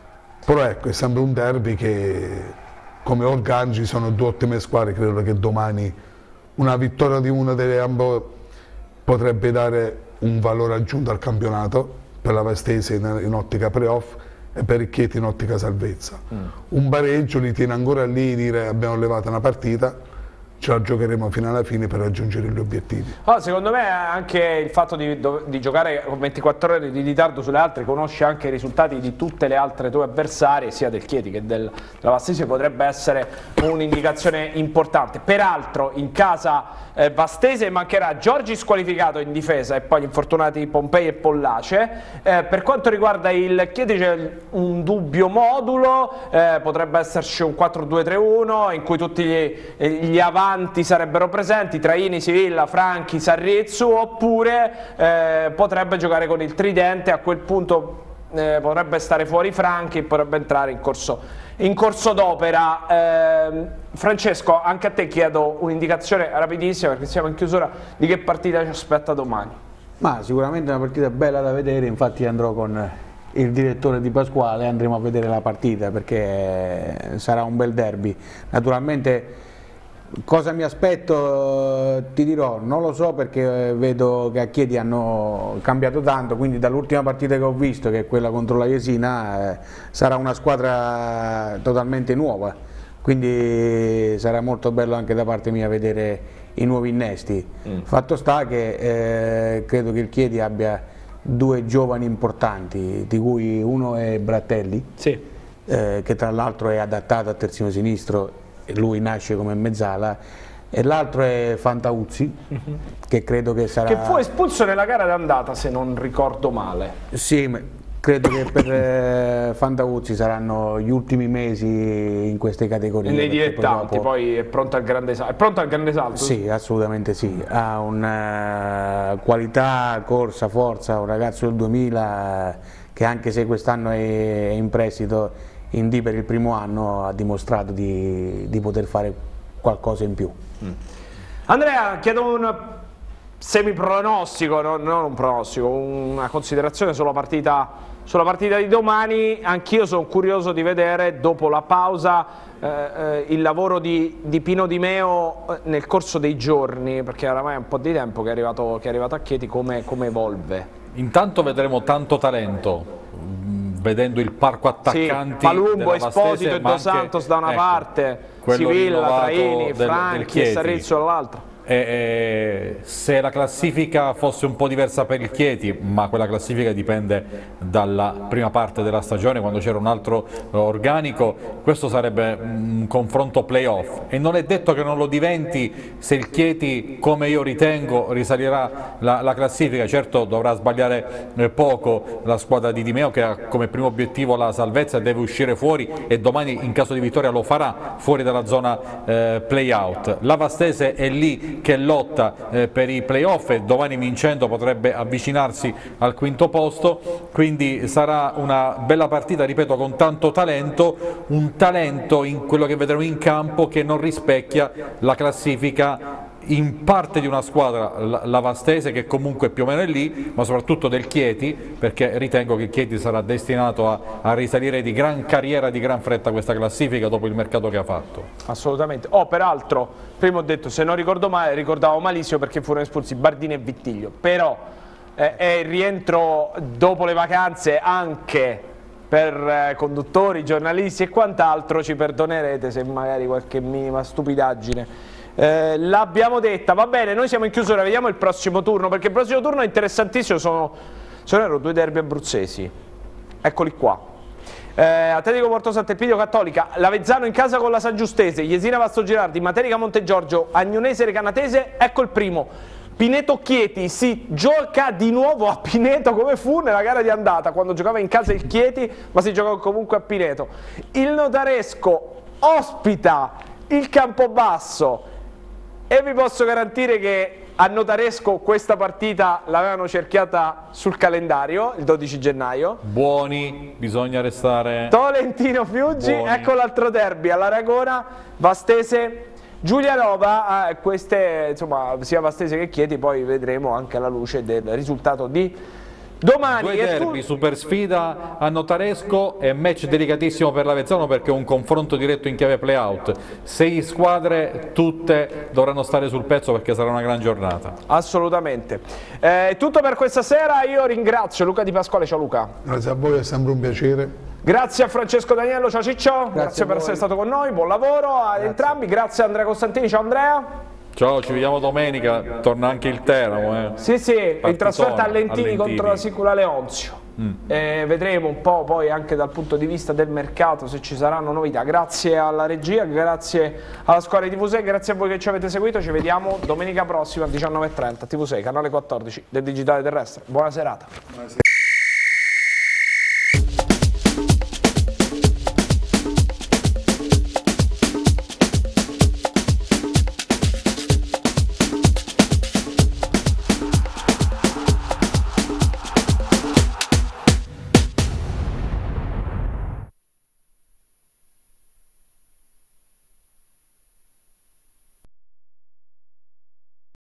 Però ecco, è sempre un derby che come organici sono due ottime squadre, credo che domani una vittoria di una delle ambo potrebbe dare un valore aggiunto al campionato per la Vestese in, in ottica playoff per Ricchetti in ottica salvezza. Mm. Un pareggio li tiene ancora lì, dire abbiamo levato una partita, ce la giocheremo fino alla fine per raggiungere gli obiettivi. Oh, secondo me anche il fatto di, di, giocare con 24 ore di ritardo sulle altre conosce anche i risultati di tutte le altre tue avversarie, sia del Chieti che del, della Vastese, potrebbe essere un'indicazione importante. Peraltro in casa eh, Vastese mancherà Giorgi squalificato in difesa e poi gli infortunati Pompei e Pollace. Eh, per quanto riguarda il Chieti c'è un dubbio modulo, eh, potrebbe esserci un 4-2-3-1 in cui tutti gli, gli avanti avanti sarebbero presenti Traini, Sivilla, Franchi, Sarrizzu oppure eh, potrebbe giocare con il tridente a quel punto eh, potrebbe stare fuori Franchi potrebbe entrare in corso, in corso d'opera. Eh, Francesco anche a te chiedo un'indicazione rapidissima perché siamo in chiusura. Di che partita ci aspetta domani? Ma sicuramente una partita bella da vedere infatti andrò con il direttore di Pasquale andremo a vedere la partita perché sarà un bel derby. Naturalmente Cosa mi aspetto ti dirò, non lo so perché vedo che a Chiedi hanno cambiato tanto, quindi dall'ultima partita che ho visto, che è quella contro la Jesina, eh, sarà una squadra totalmente nuova, quindi sarà molto bello anche da parte mia vedere i nuovi innesti. Mm. Fatto sta che eh, credo che il Chiedi abbia due giovani importanti, di cui uno è Brattelli, sì. eh, che tra l'altro è adattato a terzino sinistro lui nasce come mezzala e l'altro è Fantauzzi uh mhm. -huh. che credo che sarà... Che fu espulso nella gara d'andata se non ricordo male. Sì, credo che per eh, Fantauzzi saranno gli ultimi mesi in queste categorie. Nei dilettanti, poi, poi è, pronto al grande, è pronto al grande salto? Sì, assolutamente sì, ha una qualità, corsa, forza, un ragazzo del 2000 che anche se quest'anno è in prestito in D per il primo anno ha dimostrato di, di poter fare qualcosa in più. Mm. Andrea, chiedo un semi-pronostico, no, non un pronostico, una considerazione sulla partita, sulla partita di domani, anch'io sono curioso di vedere dopo la pausa eh, eh, il lavoro di, di, Pino Di Meo eh, nel corso dei giorni, perché oramai è un po' di tempo che è arrivato, che è arrivato a Chieti, come, come evolve. Intanto vedremo tanto talento, vedendo il parco attaccanti sì, Palumbo, Esposito e Dos Santos da una ecco, parte, Sivilla, Traini, Franchi e Sarrizzo dall'altra eh, se la classifica fosse un po' diversa per il Chieti, ma quella classifica dipende dalla prima parte della stagione quando c'era un altro organico, questo sarebbe un confronto playoff e non è detto che non lo diventi se il Chieti, come io ritengo, risalirà la, la classifica, certo dovrà sbagliare eh, poco la squadra di Dimeo che ha come primo obiettivo la salvezza e deve uscire fuori e domani in caso di vittoria lo farà fuori dalla zona eh, play-out. La Vastese è lì che lotta eh, per i playoff e domani vincendo potrebbe avvicinarsi al quinto posto, quindi sarà una bella partita, ripeto, con tanto talento, un talento in quello che vedremo in campo che non rispecchia la classifica in parte di una squadra, la Vastese che comunque più o meno è lì, ma soprattutto del Chieti, perché ritengo che Chieti sarà destinato a, a risalire di gran carriera, di gran fretta questa classifica dopo il mercato che ha fatto. Assolutamente. Oh, peraltro, prima ho detto, se non ricordo male, ricordavo malissimo perché furono espulsi Bardini e Vittiglio, però eh, è il rientro dopo le vacanze anche per eh, conduttori, giornalisti e quant'altro, ci perdonerete se magari qualche minima stupidaggine eh, l'abbiamo detta, va bene, noi siamo in chiusura, vediamo il prossimo turno, perché il prossimo turno è interessantissimo, sono, sono due derby abruzzesi, eccoli qua. Eh, Atletico Porto Sant'Elpidio Cattolica, Lavezzano in casa con la San Giustese, Jesina Vasto Girardi, Materica Montegiorgio, Agnonese Recanatese, ecco il primo. Pineto Chieti si gioca di nuovo a Pineto come fu nella gara di andata quando giocava in casa il Chieti ma si gioca comunque a Pineto. Il Notaresco ospita il Campobasso e vi posso garantire che a Notaresco questa partita l'avevano cerchiata sul calendario il 12 gennaio. Buoni, bisogna restare. Tolentino Fiuggi, Buoni. ecco l'altro derby all'Aragona, Vastese, Giulianova, eh, queste insomma sia Vastese che Chieti, poi vedremo anche alla luce del risultato di Domani Due derby, super sfida a Notaresco e match delicatissimo per l'Avezzano perché è un confronto diretto in chiave playout. Sei squadre, tutte dovranno stare sul pezzo perché sarà una gran giornata. Assolutamente. È eh, tutto per questa sera, io ringrazio Luca Di Pasquale, ciao Luca. Grazie a voi, è sempre un piacere. Grazie a Francesco Daniello, ciao Ciccio, grazie, grazie per essere stato con noi, buon lavoro a grazie. entrambi, grazie a Andrea Costantini, ciao Andrea. Ciao, ci vediamo domenica, torna anche il Teramo. Eh. Sì, sì, Partitone, in trasferta a Lentini, contro la Sicula Leonzio. Mm. Eh, vedremo un po' poi anche dal punto di vista del mercato se ci saranno novità. Grazie alla regia, grazie alla squadra di TV6, grazie a voi che ci avete seguito. Ci vediamo domenica prossima alle 19.30, TV6, canale 14 del Digitale Terrestre. Buona serata. Buona serata.